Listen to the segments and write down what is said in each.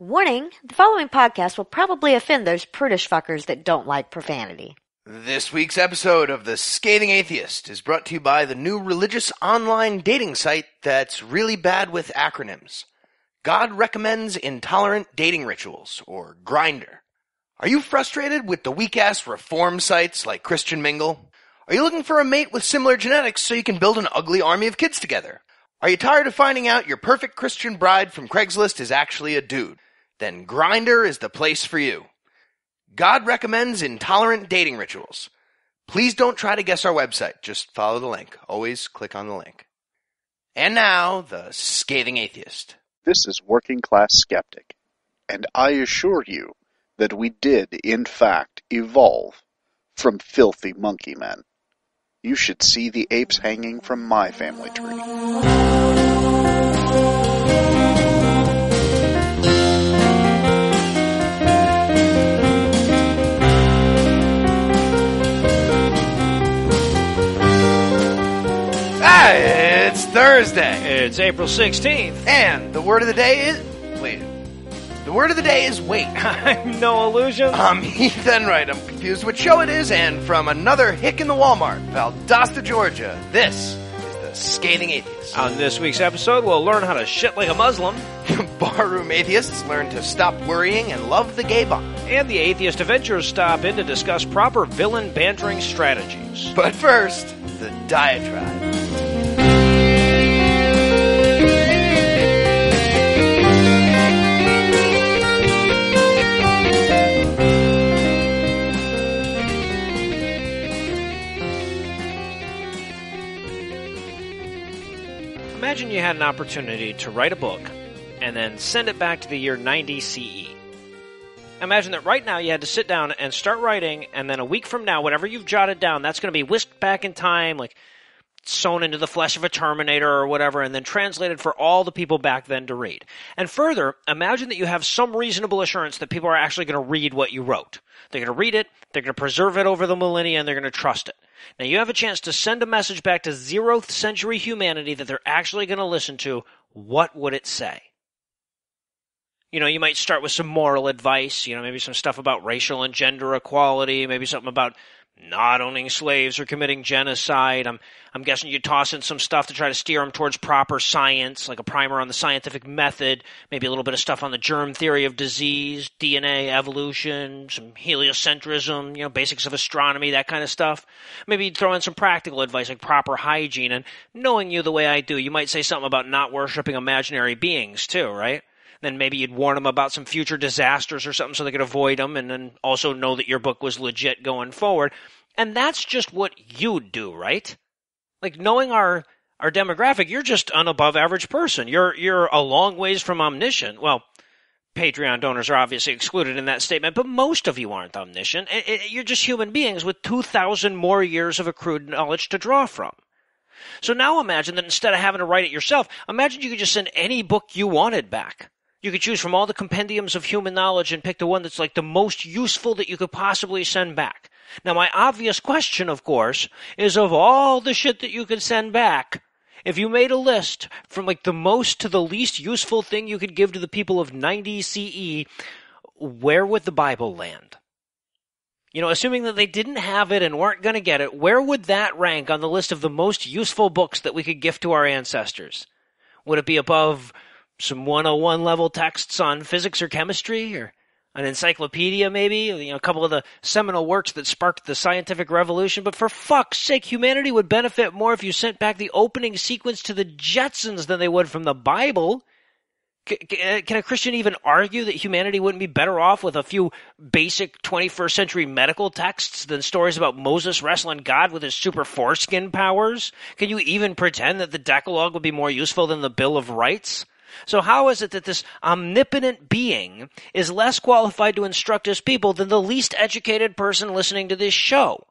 Warning, the following podcast will probably offend those prudish fuckers that don't like profanity. This week's episode of The Scathing Atheist is brought to you by the new religious online dating site that's really bad with acronyms. God recommends intolerant dating rituals, or Grinder. Are you frustrated with the weak ass reform sites like Christian Mingle? Are you looking for a mate with similar genetics so you can build an ugly army of kids together? Are you tired of finding out your perfect Christian bride from Craigslist is actually a dude? Then Grinder is the place for you. God recommends intolerant dating rituals. Please don't try to guess our website. Just follow the link. Always click on the link. And now, the scathing atheist. This is Working Class Skeptic, and I assure you that we did, in fact, evolve from filthy monkey men. You should see the apes hanging from my family tree. Thursday. It's April 16th. And the word of the day is. Wait. The word of the day is wait. I'm Noah Lugeons. I'm Heath Enwright. I'm confused which show it is, and from another hick in the Walmart, Valdosta, Georgia, this is the Scathing Atheist. On this week's episode, we'll learn how to shit like a Muslim, Barroom atheists learn to stop worrying and love the gay bomb. and the Atheist Avengers stop in to discuss proper villain bantering strategies. But first, the diatribe. Imagine you had an opportunity to write a book and then send it back to the year 90 CE. Imagine that right now you had to sit down and start writing, and then a week from now, whatever you've jotted down, that's going to be whisked back in time, like sewn into the flesh of a Terminator or whatever, and then translated for all the people back then to read. And further, imagine that you have some reasonable assurance that people are actually going to read what you wrote. They're going to read it, they're going to preserve it over the millennia, and they're going to trust it. Now you have a chance to send a message back to zeroth century humanity that they're actually going to listen to. What would it say? You know, you might start with some moral advice, you know, maybe some stuff about racial and gender equality, maybe something about not owning slaves or committing genocide. I'm I'm guessing you toss in some stuff to try to steer them towards proper science, like a primer on the scientific method, maybe a little bit of stuff on the germ theory of disease, DNA, evolution, some heliocentrism, you know, basics of astronomy, that kind of stuff. Maybe you'd throw in some practical advice like proper hygiene and knowing you the way I do, you might say something about not worshiping imaginary beings too, right? Then maybe you'd warn them about some future disasters or something so they could avoid them and then also know that your book was legit going forward. And that's just what you'd do, right? Like knowing our our demographic, you're just an above average person. You're you're a long ways from omniscient. Well, Patreon donors are obviously excluded in that statement, but most of you aren't omniscient. You're just human beings with 2,000 more years of accrued knowledge to draw from. So now imagine that instead of having to write it yourself, imagine you could just send any book you wanted back. You could choose from all the compendiums of human knowledge and pick the one that's like the most useful that you could possibly send back. Now, my obvious question, of course, is of all the shit that you could send back, if you made a list from like the most to the least useful thing you could give to the people of 90 CE, where would the Bible land? You know, assuming that they didn't have it and weren't going to get it, where would that rank on the list of the most useful books that we could gift to our ancestors? Would it be above some 101 level texts on physics or chemistry or an encyclopedia maybe you know a couple of the seminal works that sparked the scientific revolution. But for fuck's sake humanity would benefit more if you sent back the opening sequence to the jetsons than they would from the bible. Uh, can a christian even argue that humanity wouldn't be better off with a few basic 21st century medical texts than stories about moses wrestling god with his super foreskin powers? Can you even pretend that the decalogue would be more useful than the bill of rights so how is it that this omnipotent being is less qualified to instruct his people than the least educated person listening to this show?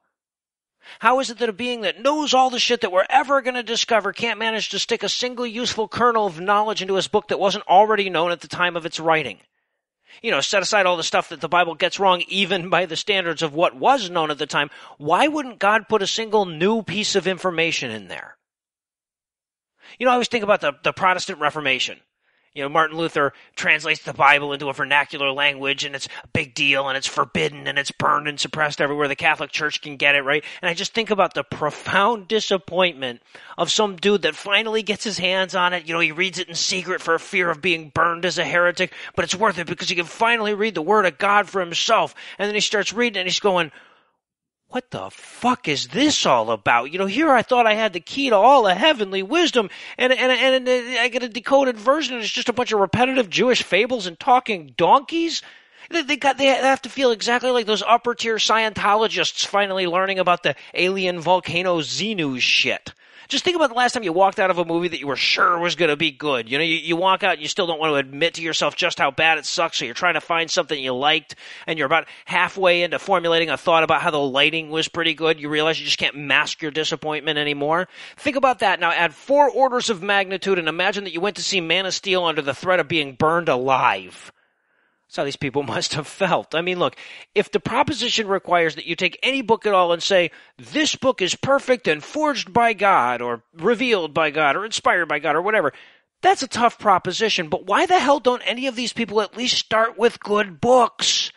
How is it that a being that knows all the shit that we're ever going to discover can't manage to stick a single useful kernel of knowledge into his book that wasn't already known at the time of its writing? You know, set aside all the stuff that the Bible gets wrong even by the standards of what was known at the time. Why wouldn't God put a single new piece of information in there? You know, I always think about the, the Protestant Reformation. You know, Martin Luther translates the Bible into a vernacular language and it's a big deal and it's forbidden and it's burned and suppressed everywhere the Catholic Church can get it, right? And I just think about the profound disappointment of some dude that finally gets his hands on it. You know, he reads it in secret for fear of being burned as a heretic, but it's worth it because he can finally read the Word of God for himself. And then he starts reading and he's going, what the fuck is this all about? You know, here I thought I had the key to all the heavenly wisdom, and and and, and I get a decoded version, and it's just a bunch of repetitive Jewish fables and talking donkeys. They got they have to feel exactly like those upper tier Scientologists finally learning about the alien volcano Xenu shit. Just think about the last time you walked out of a movie that you were sure was going to be good. You know, you, you walk out and you still don't want to admit to yourself just how bad it sucks, so you're trying to find something you liked, and you're about halfway into formulating a thought about how the lighting was pretty good. You realize you just can't mask your disappointment anymore. Think about that. Now add four orders of magnitude and imagine that you went to see Man of Steel under the threat of being burned alive. That's how these people must have felt. I mean, look, if the proposition requires that you take any book at all and say, this book is perfect and forged by God, or revealed by God, or inspired by God, or whatever, that's a tough proposition. But why the hell don't any of these people at least start with good books?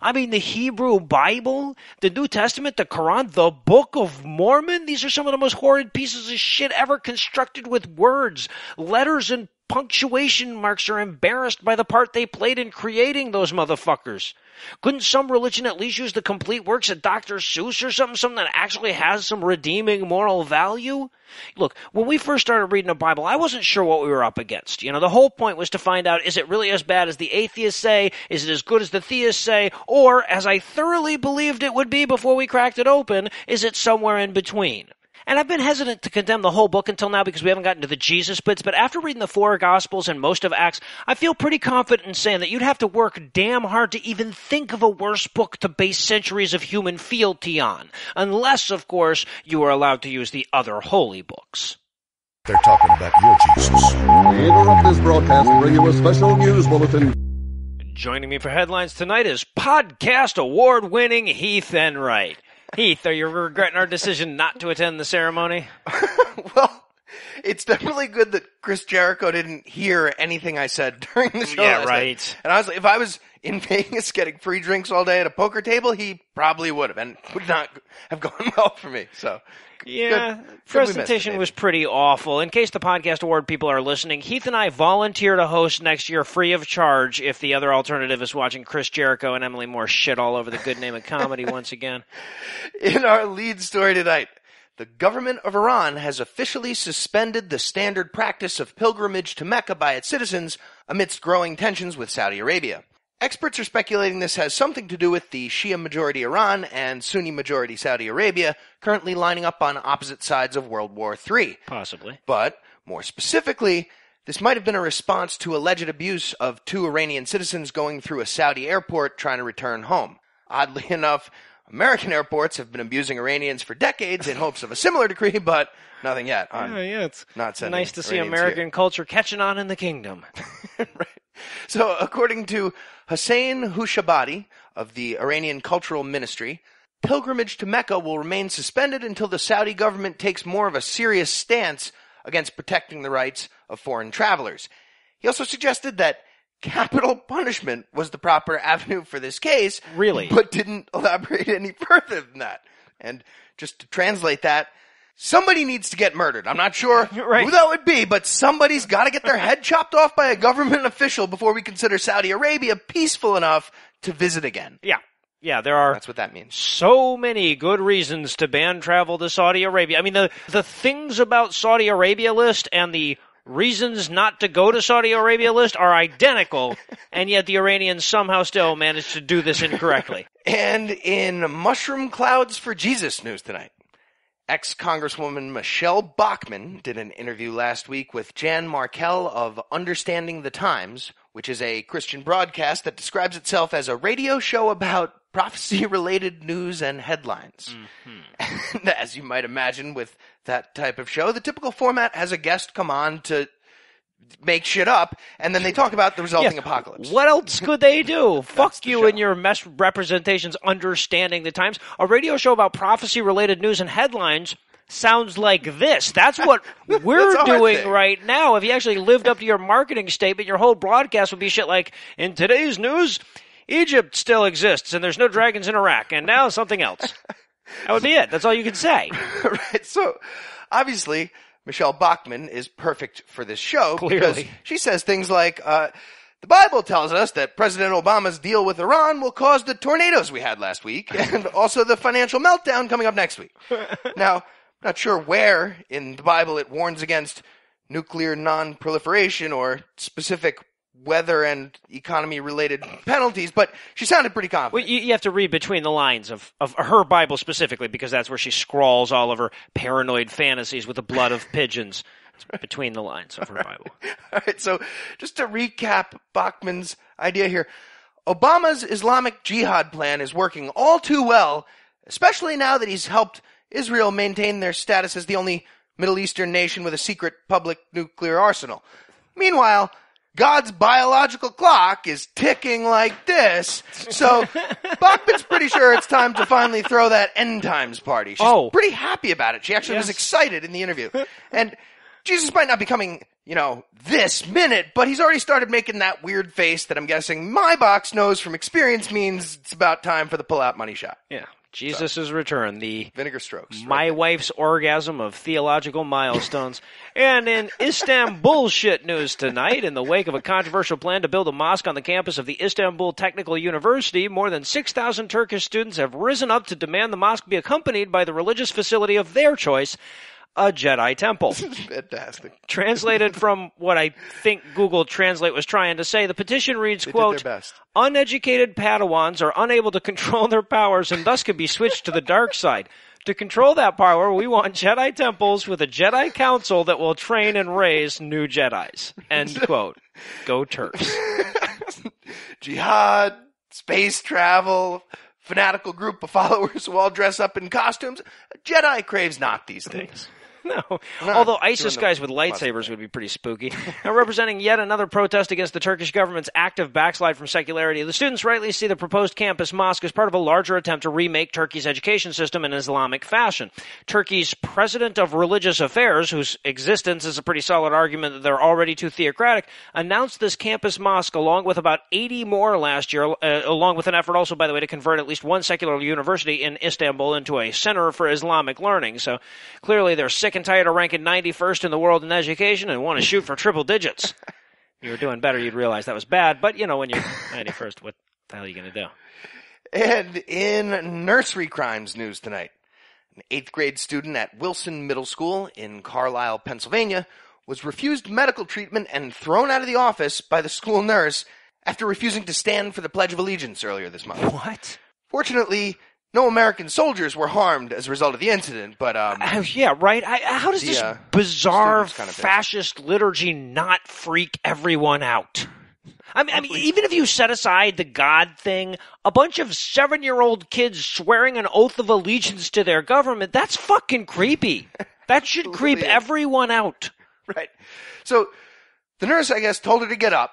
I mean, the Hebrew Bible, the New Testament, the Quran, the Book of Mormon, these are some of the most horrid pieces of shit ever constructed with words, letters, and punctuation marks are embarrassed by the part they played in creating those motherfuckers. Couldn't some religion at least use the complete works of Dr. Seuss or something, something that actually has some redeeming moral value? Look, when we first started reading the Bible, I wasn't sure what we were up against. You know, the whole point was to find out is it really as bad as the atheists say? Is it as good as the theists say? Or, as I thoroughly believed it would be before we cracked it open, is it somewhere in between? And I've been hesitant to condemn the whole book until now because we haven't gotten to the Jesus bits, but after reading the four Gospels and most of Acts, I feel pretty confident in saying that you'd have to work damn hard to even think of a worse book to base centuries of human fealty on. Unless, of course, you are allowed to use the other holy books. They're talking about your Jesus. We interrupt this broadcast to bring you a special news bulletin. Joining me for headlines tonight is podcast award winning Heath Enwright. Heath, are you regretting our decision not to attend the ceremony? well, it's definitely good that Chris Jericho didn't hear anything I said during the show. Yeah, right. night. And honestly, if I was in Vegas getting free drinks all day at a poker table, he probably would have, and would not have gone well for me. So, Yeah, Good- good we it, presentation was pretty awful. In case the podcast award people are listening, Heath and I volunteer to host next year free of charge if the other alternative is watching Chris Jericho and Emily Moore shit all over the good name of comedy once again. in our lead story tonight, the government of Iran has officially suspended the standard practice of pilgrimage to Mecca by its citizens amidst growing tensions with Saudi Arabia. Experts are speculating this has something to do with the Shia majority Iran and Sunni majority Saudi Arabia currently lining up on opposite sides of World War III. Possibly. But more specifically, this might have been a response to alleged abuse of two Iranian citizens going through a Saudi airport trying to return home. Oddly enough, American airports have been abusing Iranians for decades in hopes of a similar decree, but nothing yet. Yeah, yeah, it's Not nice to see American here. culture catching on in the kingdom. right. So, according to Hussein Hushabadi of the Iranian Cultural Ministry, pilgrimage to Mecca will remain suspended until the Saudi government takes more of a serious stance against protecting the rights of foreign travelers. He also suggested that capital punishment was the proper avenue for this case, Really? but didn't elaborate any further than that. And just to translate that, somebody needs to get murdered. I'm not sure Right. who that would be, but somebody's got to get their head chopped off by a government official before we consider Saudi Arabia peaceful enough to visit again. Yeah. Yeah, there are That's what that means. so many good reasons to ban travel to Saudi Arabia. I mean, the the things about Saudi Arabia list and the reasons not to go to Saudi Arabia list are identical, and yet the Iranians somehow still managed to do this incorrectly. And in Mushroom Clouds for Jesus news tonight, ex Congresswoman Michelle Bachmann did an interview last week with Jan Markell of Understanding the Times, which is a Christian broadcast that describes itself as a radio show about prophecy related news and headlines. Mm-hmm. And as you might imagine with that type of show, the typical format has a guest come on to make shit up, and then they talk about the resulting Yeah. apocalypse. What else could they do? Fuck the you show. and your mess representations understanding the times. A radio show about prophecy related news and headlines sounds like this. That's what we're That's doing right now. If you actually lived up to your marketing statement, your whole broadcast would be shit like, in today's news, Egypt still exists and there's no dragons in Iraq and now something else. That would be it. That's all you can say. right. So obviously, Michelle Bachmann is perfect for this show because she says things like, uh, the Bible tells us that President Obama's deal with Iran will cause the tornadoes we had last week and also the financial meltdown coming up next week. now, I'm not sure where in the Bible it warns against nuclear non-proliferation or specific weather and economy related penalties, but she sounded pretty confident. Well, you, you have to read between the lines of, of her Bible specifically because that's where she scrawls all of her paranoid fantasies with the blood of pigeons. It's between the lines of her Bible. All right, so just to recap Bachmann's idea here, Obama's Islamic Jihad plan is working all too well, especially now that he's helped Israel maintain their status as the only Middle Eastern nation with a secret public nuclear arsenal. Meanwhile, God's biological clock is ticking like this, so Bachmann's pretty sure it's time to finally throw that end times party. She's Oh. pretty happy about it. She actually was excited in the interview. And Jesus might not be coming, you know, this minute, but he's already started making that weird face that I'm guessing my box knows from experience means it's about time for the pull out money shot. Yeah. Jesus' return, the Vinegar strokes. my wife's orgasm of theological milestones. and in Istanbul shit news tonight, in the wake of a controversial plan to build a mosque on the campus of the Istanbul Technical University, more than 6,000 Turkish students have risen up to demand the mosque be accompanied by the religious facility of their choice, a Jedi temple. Fantastic. Translated from what I think Google Translate was trying to say, the petition reads, They quote, uneducated Padawans are unable to control their powers and thus can be switched to the dark side. To control that power, we want Jedi temples with a Jedi council that will train and raise new Jedis. End quote. Go Turks. Jihad, space travel, fanatical group of followers who all dress up in costumes. Jedi craves not these things. No. not Although ISIS guys with lightsabers would be pretty spooky. Now, representing yet another protest against the Turkish government's active backslide from secularity, the students rightly see the proposed campus mosque as part of a larger attempt to remake Turkey's education system in Islamic fashion. Turkey's president of religious affairs, whose existence is a pretty solid argument that they're already too theocratic, announced this campus mosque along with about 80 more last year, uh, along with an effort also, by the way, to convert at least one secular university in Istanbul into a center for Islamic learning. So clearly they're sick and tired of ranking 91st in the world in education and want to shoot for triple digits. You were doing better, you'd realize that was bad. But, you know, when you're 91st, what the hell are you going to do? And in nursery crimes news tonight, an eighth grade student at Wilson Middle School in Carlisle, Pennsylvania, was refused medical treatment and thrown out of the office by the school nurse after refusing to stand for the Pledge of Allegiance earlier this month. What? Fortunately, no American soldiers were harmed as a result of the incident, but um, Uh, yeah, right. I, how does The, this uh, bizarre kinda pissed. fascist liturgy not freak everyone out? I mean, I mean, even if you set aside the God thing, a bunch of seven-year-old kids swearing an oath of allegiance to their government, that's fucking creepy. That should creep is. everyone out. Right. So the nurse, I guess, told her to get up,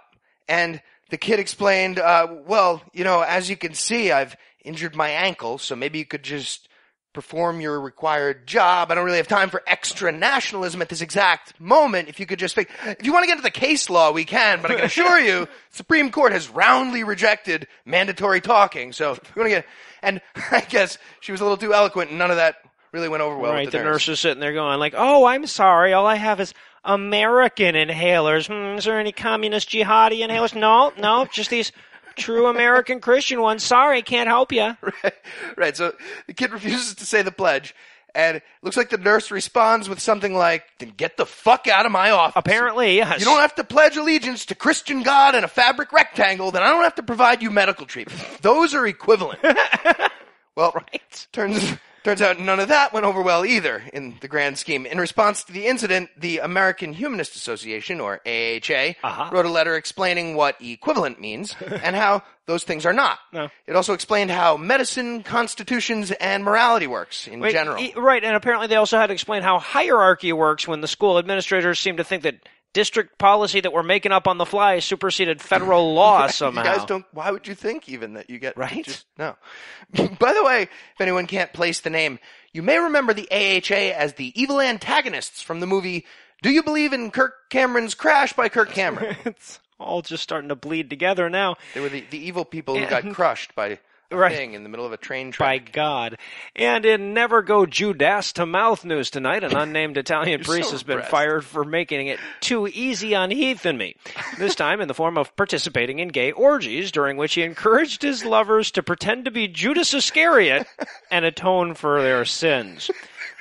and the kid explained, uh, well, you know, as you can see, I've injured my ankle, so maybe you could just perform your required job. I don't really have time for extra nationalism at this exact moment. If you could just speak, if you want to get into the case law, we can, but I can assure you, Supreme Court has roundly rejected mandatory talking. So if you want to get, and I guess she was a little too eloquent, and none of that really went over well. right, with the the, nurse is sitting there going like, "Oh, I'm sorry. All I have is American inhalers. Hmm, is there any communist jihadi inhalers? No, no, just these true American Christian one. Sorry, can't help you." right, right. So the kid refuses to say the pledge, and it looks like the nurse responds with something like, "Then get the fuck out of my office." Apparently, yes. You don't have to pledge allegiance to Christian God and a fabric rectangle, then I don't have to provide you medical treatment. Those are equivalent. well, Right. turns turns out none of that went over well either in the grand scheme. In response to the incident, the American Humanist Association, or AHA, Uh-huh. wrote a letter explaining what equivalent means and how those things are not. No. It also explained how medicine, constitutions, and morality works in Wait, general. e- right, and apparently they also had to explain how hierarchy works when the school administrators seem to think that district policy that we're making up on the fly superseded federal law somehow. You guys don't. Why would you think even that you get Right? Just, no. By the way, if anyone can't place the name, You may remember the AHA as the evil antagonists from the movie Do You Believe in Kirk Cameron's Crash by Kirk Cameron? it's all just starting to bleed together now. they were the, the evil people who got crushed by Right. thing in the middle of a train By. God. And in Never Go Judas to Mouth news tonight, an unnamed Italian priest so has been fired for making it too easy on Heath and me. This time in the form of participating in gay orgies, during which he encouraged his lovers to pretend to be Judas Iscariot and atone for their sins.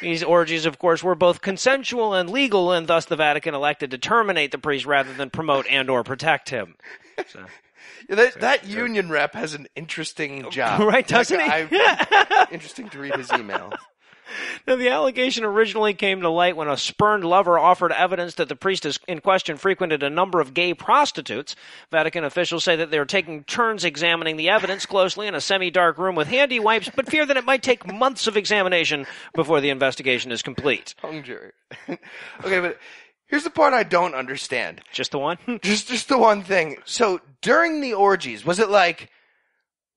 These orgies, of course, were both consensual and legal, and thus the Vatican elected to terminate the priest rather than promote and or protect him. So, that, that union rep has an interesting oh, job. Right, doesn't he? I- interesting to read his email. Now, the allegation originally came to light when a spurned lover offered evidence that the priest in question frequented a number of gay prostitutes. Vatican officials say that they are taking turns examining the evidence closely in a semi dark room with handy wipes, but fear that it might take months of examination before the investigation is complete. Hung jury. okay, but here's the part I don't understand. Just the one? Just, just the one thing. So during the orgies, was it like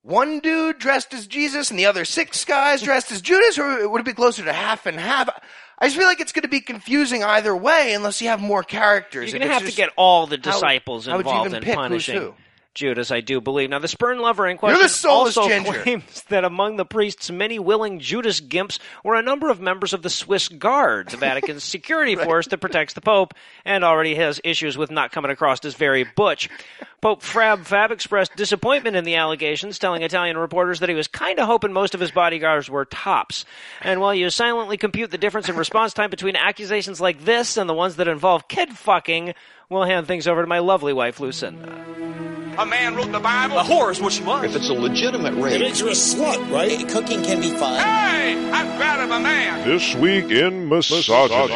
one dude dressed as Jesus and the other six guys dressed as Judas, or would it be closer to half and half? I just feel like it's going to be confusing either way unless you have more characters. You're going to have to get all the how- disciples how involved even in pick who's punishing who? Judas, I do believe. Now, the spurn lover in question also ginger. claims that among the priest's many willing Judas gimps were a number of members of the Swiss Guard, the Vatican's security force that protects the Pope, and already has issues with not coming across as very butch. Pope Frab Fab expressed disappointment in the allegations, telling Italian reporters that he was kind of hoping most of his bodyguards were tops. And while you silently compute the difference in response time between accusations like this and the ones that involve kid fucking, we'll hand things over to my lovely wife, Lucinda. A man wrote the Bible. A whore is what she was. If it's a legitimate rape, It rape, makes you a slut, right? Cooking can be fun. Hey, I'm proud of a man. This week in misogyny.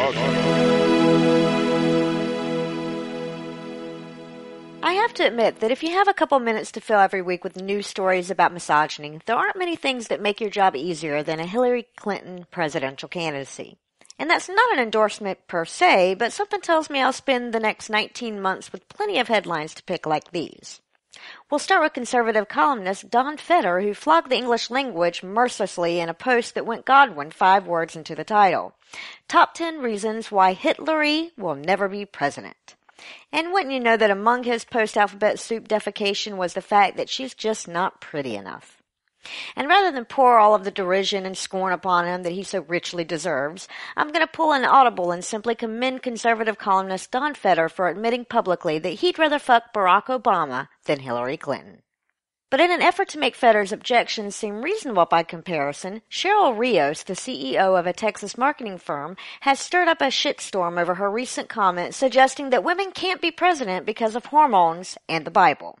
I have to admit that if you have a couple minutes to fill every week with news stories about misogyny, there aren't many things that make your job easier than a Hillary Clinton presidential candidacy. And that's not an endorsement per se, but something tells me I'll spend the next 19 months with plenty of headlines to pick like these. We'll start with conservative columnist Don Feder, who flogged the English language mercilessly in a post that went Godwin five words into the title. Top 10 reasons why Hitlery will never be president. And wouldn't you know that among his post-alphabet soup defecation was the fact that she's just not pretty enough. And rather than pour all of the derision and scorn upon him that he so richly deserves, I'm going to pull an audible and simply commend conservative columnist Don Feder for admitting publicly that he'd rather fuck Barack Obama than Hillary Clinton. But in an effort to make Federer's objections seem reasonable by comparison, Cheryl Rios, the CEO of a Texas marketing firm, has stirred up a shitstorm over her recent comment suggesting that women can't be president because of hormones and the Bible.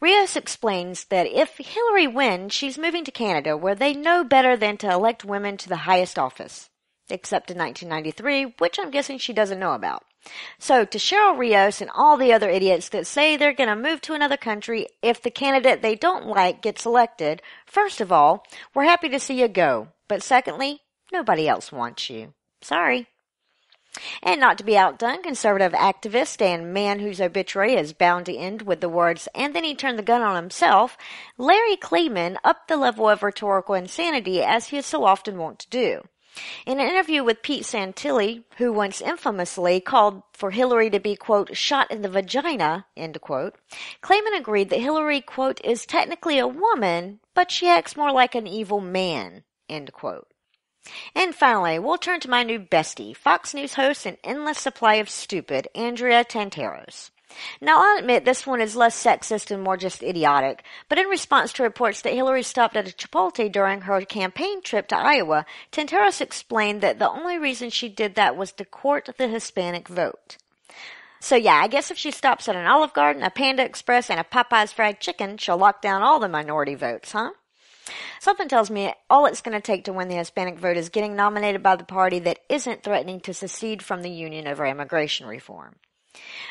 Rios explains that if Hillary wins, she's moving to Canada where they know better than to elect women to the highest office. Except in 1993, which I'm guessing she doesn't know about. So, to Cheryl Rios and all the other idiots that say they're going to move to another country if the candidate they don't like gets elected, first of all, we're happy to see you go. But secondly, nobody else wants you. Sorry. And not to be outdone, conservative activist and man whose obituary is bound to end with the words, and then he turned the gun on himself, Larry Klayman upped the level of rhetorical insanity as he is so often wont to do. In an interview with Pete Santilli, who once infamously called for Hillary to be, quote, shot in the vagina, end quote, Klayman agreed that Hillary, quote, is technically a woman, but she acts more like an evil man, end quote. And finally, we'll turn to my new bestie, Fox News host and endless supply of stupid, Andrea Tantaros. Now, I'll admit this one is less sexist and more just idiotic, but in response to reports that Hillary stopped at a Chipotle during her campaign trip to Iowa, Tantaros explained that the only reason she did that was to court the Hispanic vote. So yeah, I guess if she stops at an Olive Garden, a Panda Express, and a Popeye's fried chicken, she'll lock down all the minority votes, huh? Something tells me all it's going to take to win the Hispanic vote is getting nominated by the party that isn't threatening to secede from the Union over immigration reform.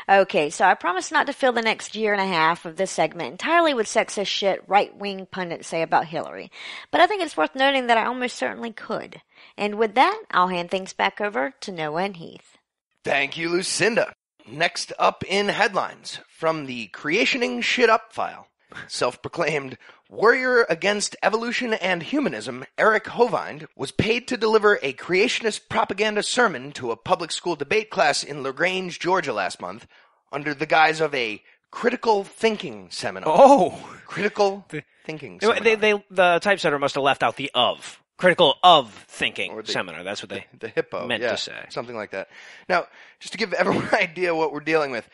Okay, so I promise not to fill the next year and a half of this segment entirely with sexist shit right wing pundits say about Hillary, but I think it's worth noting that I almost certainly could. And with that, I'll hand things back over to Noah and Heath. Thank you, Lucinda. Next up in headlines from the Creationing Shit Up file. Self proclaimed warrior against evolution and humanism, Eric Hovind was paid to deliver a creationist propaganda sermon to a public school debate class in LaGrange, Georgia last month under the guise of a critical thinking seminar. Oh, Critical thinking seminar. they, they the typesetter must have left out the of critical of thinking the- seminar. That's what they the hippo meant yeah, to say. something like that now just to give everyone an idea what we're dealing with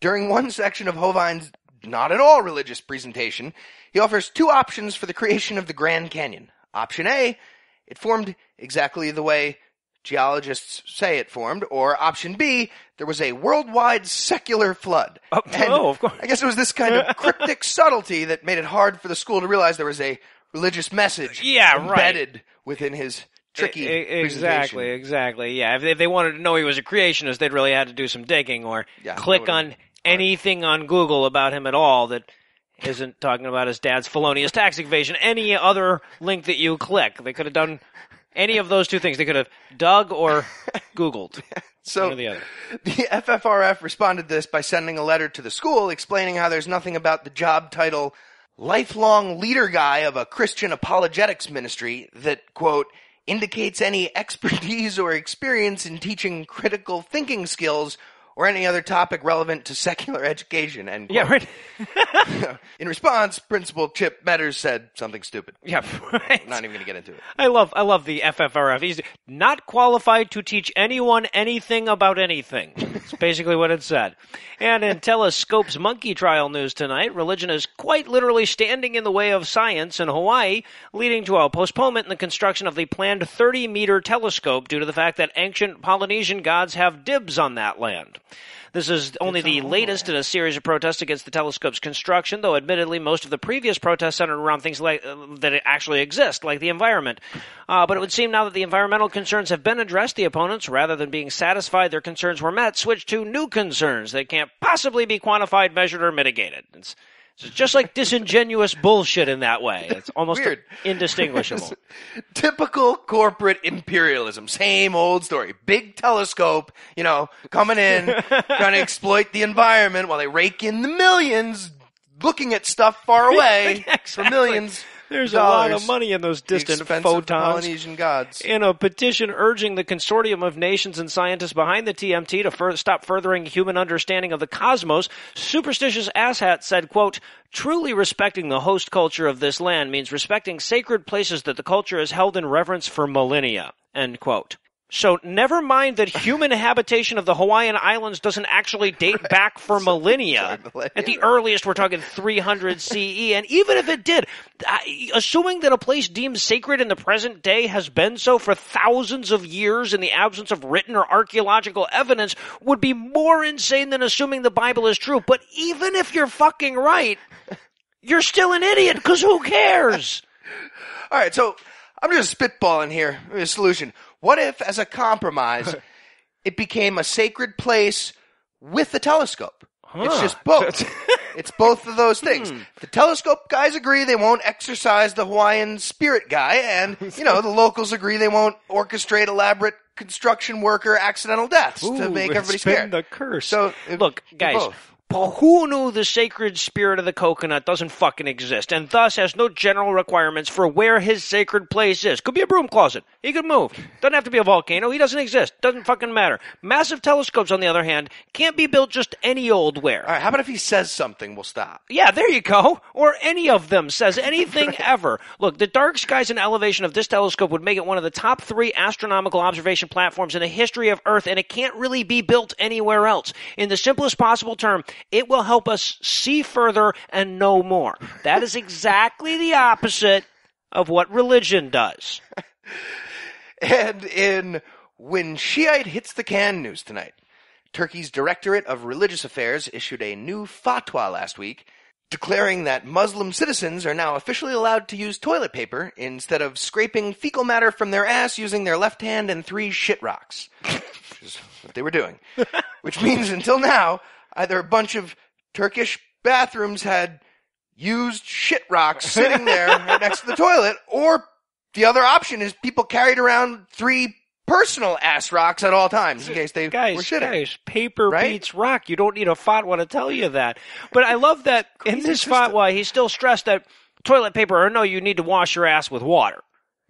during one section of hovind's not at all religious presentation he offers two options for the creation of the grand canyon option a it formed exactly the way geologists say it formed or option b there was a worldwide secular flood Oh, oh, of course. i guess it was this kind of cryptic subtlety that made it hard for the school to realize there was a religious message Yeah, right. embedded within his tricky presentation. exactly, exactly. Yeah, if they, if they wanted to know he was a creationist, they'd really had to do some digging or Yeah, click on anything on Google about him at all that isn't talking about his dad's felonious tax evasion. Any other link that you click, they could have done any of those two things. They could have dug or Googled. So the other. the FFRF responded to this by sending a letter to the school explaining how there's nothing about the job title lifelong leader guy of a Christian apologetics ministry that quote indicates any expertise or experience in teaching critical thinking skills or any other topic relevant to secular education. And Yeah, right. In response, Principal Chip Metters said something stupid. Yeah, right. I'm not even going to get into it. I love I love the FFRF. He's not qualified to teach anyone anything about anything. It's basically what it said. And in Telescope's monkey trial news tonight, religion is quite literally standing in the way of science in Hawaii, leading to a postponement in the construction of the planned 30 meter telescope due to the fact that ancient Polynesian gods have dibs on that land. This is only the latest in a series of protests against the telescope's construction, though admittedly most of the previous protests centered around things like uh, that actually exist, like the environment. Uh, but it would seem now that the environmental concerns have been addressed, the opponents, rather than being satisfied their concerns were met, switched to new concerns that can't possibly be quantified, measured, or mitigated. It's, it's just like disingenuous bullshit in that way. It's almost Weird. indistinguishable. Typical corporate imperialism. Same old story. Big telescope, you know, coming in, trying to exploit the environment while they rake in the millions looking at stuff far away for millions. There's a lot of money in those distant photons. Polynesian gods. in a petition urging the consortium of nations and scientists behind the TMT to fur- stop furthering human understanding of the cosmos, superstitious asshat said, quote, truly respecting the host culture of this land means respecting sacred places that the culture has held in reverence for millennia, end quote. So never mind that human habitation of the Hawaiian Islands doesn't actually date back for millennia. millennia. At the earliest, we're talking 300 CE, and even if it did, assuming that a place deemed sacred in the present day has been so for thousands of years in the absence of written or archaeological evidence would be more insane than assuming the Bible is true. But even if you're fucking right, you're still an idiot, because who cares? All right, so I'm just spitballing here. A solution. What if, as a compromise, it became a sacred place with a telescope? It's just both. it's both of those things. Hmm. The telescope guys agree they won't exercise the Hawaiian spirit guy, and you know the locals agree they won't orchestrate elaborate construction worker accidental deaths to make everybody scared. the curse. So it- look, guys. both. Who knew the sacred spirit of the coconut doesn't fucking exist, and thus has no general requirements for where his sacred place is? Could be a broom closet. He could move. Doesn't have to be a volcano. He doesn't exist. Doesn't fucking matter. Massive telescopes, on the other hand, can't be built just any old where. All right, how about if he says something, we'll stop. Yeah, there you go. Or any of them says anything ever. Look, the dark skies and elevation of this telescope would make it one of the top three astronomical observation platforms in the history of Earth, and it can't really be built anywhere else. In the simplest possible term, it will help us see further and know more. That is exactly the opposite of what religion does. And in When Shiite Hits the Can news tonight, Turkey's Directorate of Religious Affairs issued a new fatwa last week declaring that Muslim citizens are now officially allowed to use toilet paper instead of scraping fecal matter from their ass using their left hand and three shit rocks. Which is what they were doing. Which means until now, Uh, either a bunch of Turkish bathrooms had used shit rocks sitting there right next to the toilet, or the other option is people carried around three personal ass rocks at all times in case they were shitting. guys, paper Right? beats rock. You don't need a fatwa to tell you that. But I love that in this system. fatwa, he still stressed that toilet paper, or no, you need to wash your ass with water.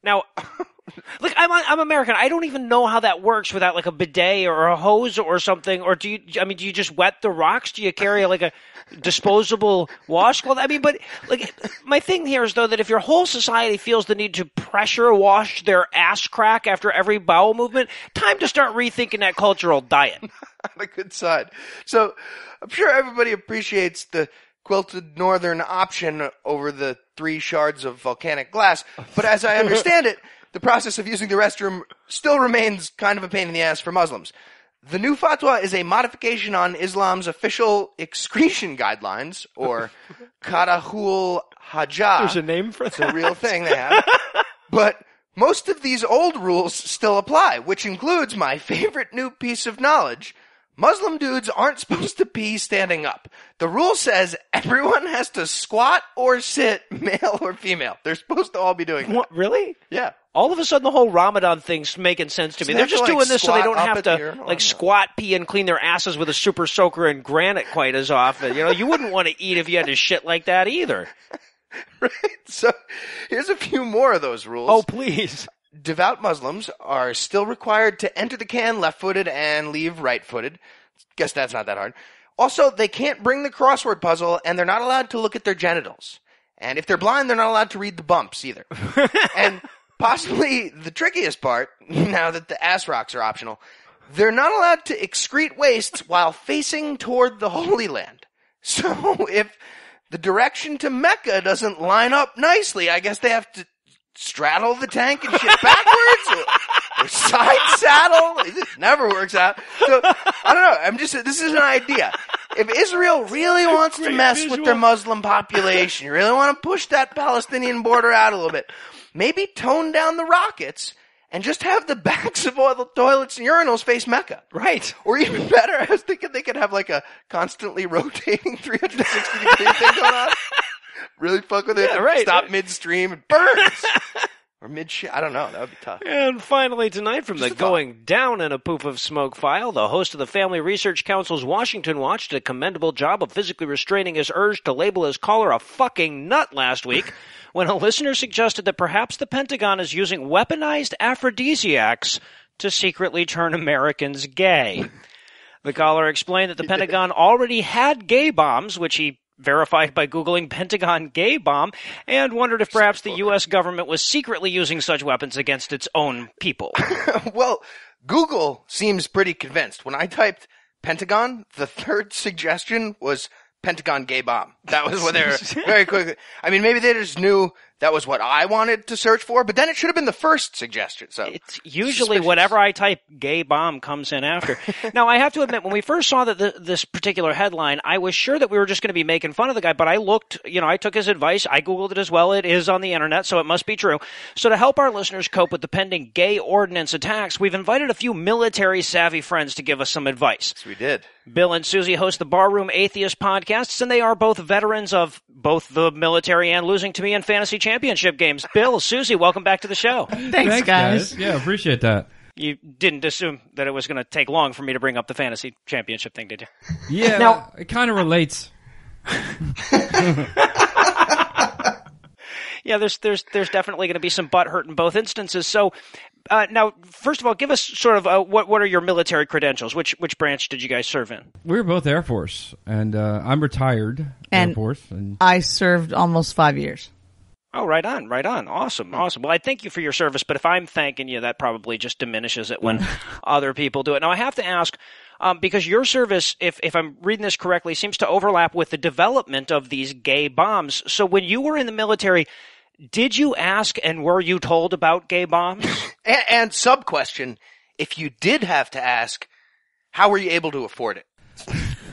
Now, look, I'm I'm American. I don't even know how that works without like a bidet or a hose or something. Or do you? I mean, do you just wet the rocks? Do you carry like a disposable washcloth? I mean, but like my thing here is though that if your whole society feels the need to pressure wash their ass crack after every bowel movement, time to start rethinking that cultural diet. on the good side. So I'm sure everybody appreciates the quilted northern option over the three shards of volcanic glass. But as I understand it, the process of using the restroom still remains kind of a pain in the ass for Muslims. The new fatwa is a modification on Islam's official excretion guidelines, or Karahul Hajjah. There's a name for that. It's a real thing they have. But most of these old rules still apply, which includes my favorite new piece of knowledge. Muslim dudes aren't supposed to pee standing up. The rule says everyone has to squat or sit, male or female. They're supposed to all be doing that. What, really? Yeah. All of a sudden, the whole Ramadan thing's making sense to me. They They're have to, just like, doing this so they don't have to the oh, like squat, pee, and clean their asses with a super soaker and granite quite as often. You know, you wouldn't want to eat if you had to shit like that either. Right? So here's a few more of those rules. Oh, please. devout Muslims are still required to enter the can left footed and leave right footed. Guess that's not that hard. Also, they can't bring the crossword puzzle and they're not allowed to look at their genitals. And if they're blind, they're not allowed to read the bumps either. and possibly the trickiest part, now that the ass rocks are optional, they're not allowed to excrete waste while facing toward the Holy Land. So if the direction to Mecca doesn't line up nicely, I guess they have to straddle the tank and shit backwards or, or side saddle. It never works out. So I don't know. I'm just this is an idea. If Israel really wants to mess with their Muslim population, you really want to push that Palestinian border out a little bit, maybe tone down the rockets and just have the backs of all the toilets and urinals face Mecca. Right. Or even better, I was thinking they could have like a constantly rotating 360 degree thing going on. Really fuck with it. Yeah, right. Stop midstream and burns. Or mid shit. I don't know. That would be tough. And finally, tonight from the Just thought. Going Down in a Poof of Smoke file, the host of the Family Research Council's Washington Watch did a commendable job of physically restraining his urge to label his caller a fucking nut last week when a listener suggested that perhaps the Pentagon is using weaponized aphrodisiacs to secretly turn Americans gay. The caller explained that the Pentagon already had gay bombs, which he verified by Googling Pentagon gay bomb, and wondered if perhaps the U.S. government was secretly using such weapons against its own people. well, Google seems pretty convinced. When I typed Pentagon, the third suggestion was Pentagon gay bomb. That was what they were very quickly. I mean, maybe they just knew that was what I wanted to search for, but then it should have been the first suggestion. So It's usually Suspicious. whatever I type gay bomb comes in after. now, I have to admit, when we first saw that the, this particular headline, I was sure that we were just going to be making fun of the guy, but I looked, you know, I took his advice. I Googled it as well. It is on the internet, so it must be true. So to help our listeners cope with the pending gay ordinance attacks, we've invited a few military savvy friends to give us some advice. we did. Bill and Susie host the Barroom Atheist podcasts, and they are both veterans of both the military and losing to me in fantasy championship games. Bill, Susie, welcome back to the show. Thanks, guys. Yeah, appreciate that. You didn't assume that it was going to take long for me to bring up the fantasy championship thing, did you? Yeah, Now- it kind of relates. Yeah, there's there's there's definitely going to be some butt hurt in both instances. So, uh, now, first of all, give us sort of uh, what what are your military credentials? Which which branch did you guys serve in? We were both Air Force, and uh, I'm retired Air Force, and I served almost five years. Oh, right on, right on. Awesome, awesome. Well, I thank you for your service, but if I'm thanking you, that probably just diminishes it when other people do it. Now, I have to ask, um, because your service, if, if I'm reading this correctly, seems to overlap with the development of these gay bombs. So when you were in the military, did you ask and were you told about gay bombs? And, and sub question: If you did have to ask, how were you able to afford it?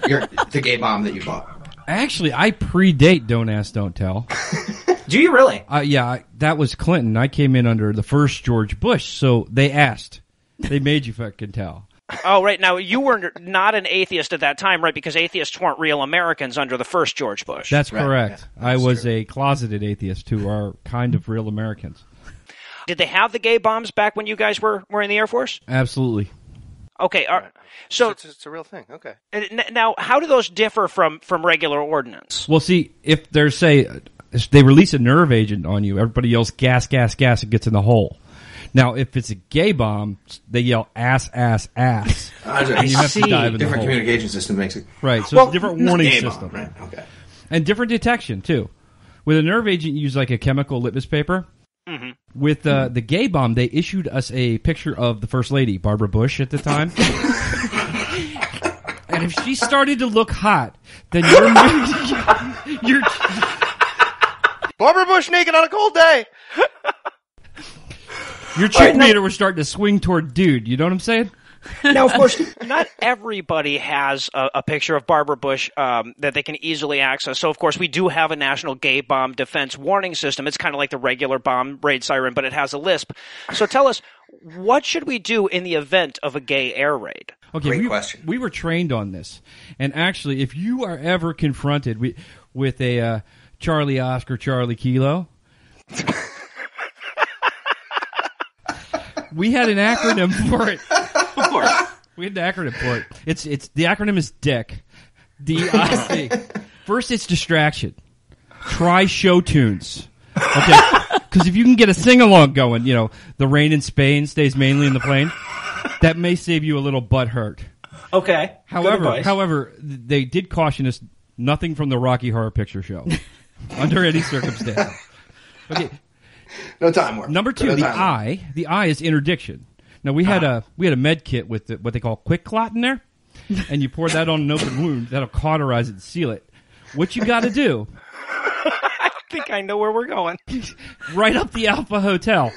Your, the gay bomb that you bought. actually, I predate Don't Ask, Don't Tell. Do you really? Uh, yeah, that was Clinton. I came in under the first George Bush, so they asked. They made you fucking tell. oh, right. Now, you were not an atheist at that time, right? Because atheists weren't real Americans under the first George Bush. That's Right, correct. yeah, I was true. a closeted atheist who are kind of real Americans. Did they have the gay bombs back when you guys were, were in the Air Force? Absolutely. Okay, are, so it's, it's a real thing. Okay. now how do those differ from from regular ordnance? Well, see, if there's say if they release a nerve agent on you, everybody yells gas, gas, gas, and gets in the hole. Now, if it's a gay bomb, they yell ass, ass, ass, and you have to dive in the different hole. communication system makes it Right, so Well, it's a different not warning gay bomb, system, right? Okay. and different detection too. With a nerve agent, you use like a chemical litmus paper. Mm-hmm. With uh, the gay bomb, they issued us a picture of the first lady, Barbara Bush, at the time. and if she started to look hot, then you're you're Barbara Bush naked on a cold day. your chick meter was starting to swing toward dude. You know what I'm saying? now, of course, not everybody has a, a picture of Barbara Bush um, that they can easily access. So, of course, we do have a national gay bomb defense warning system. It's kind of like the regular bomb raid siren, but it has a lisp. So, tell us, what should we do in the event of a gay air raid? Okay, Great we, question. we were trained on this, and actually, if you are ever confronted with, with a uh, Charlie Oscar Charlie Kilo, we had an acronym for it. Of course. We had an acronym for it. It's it's the acronym is DIC. D I C. First, it's distraction. Try show tunes. Okay, because if you can get a sing along going, you know, the rain in Spain stays mainly in the plane. That may save you a little butt hurt. Okay. However, however, they did caution us nothing from the Rocky Horror Picture Show under any circumstance. Okay, No time warp. number two, No the time warp. eye. The eye is interdiction. Now we had ah. a we had a med kit with the, what they call quick clot in there, and you pour that on an open wound that'll cauterize it and seal it. What you got to do? I think I know where we're going. Right up the Alpha Hotel.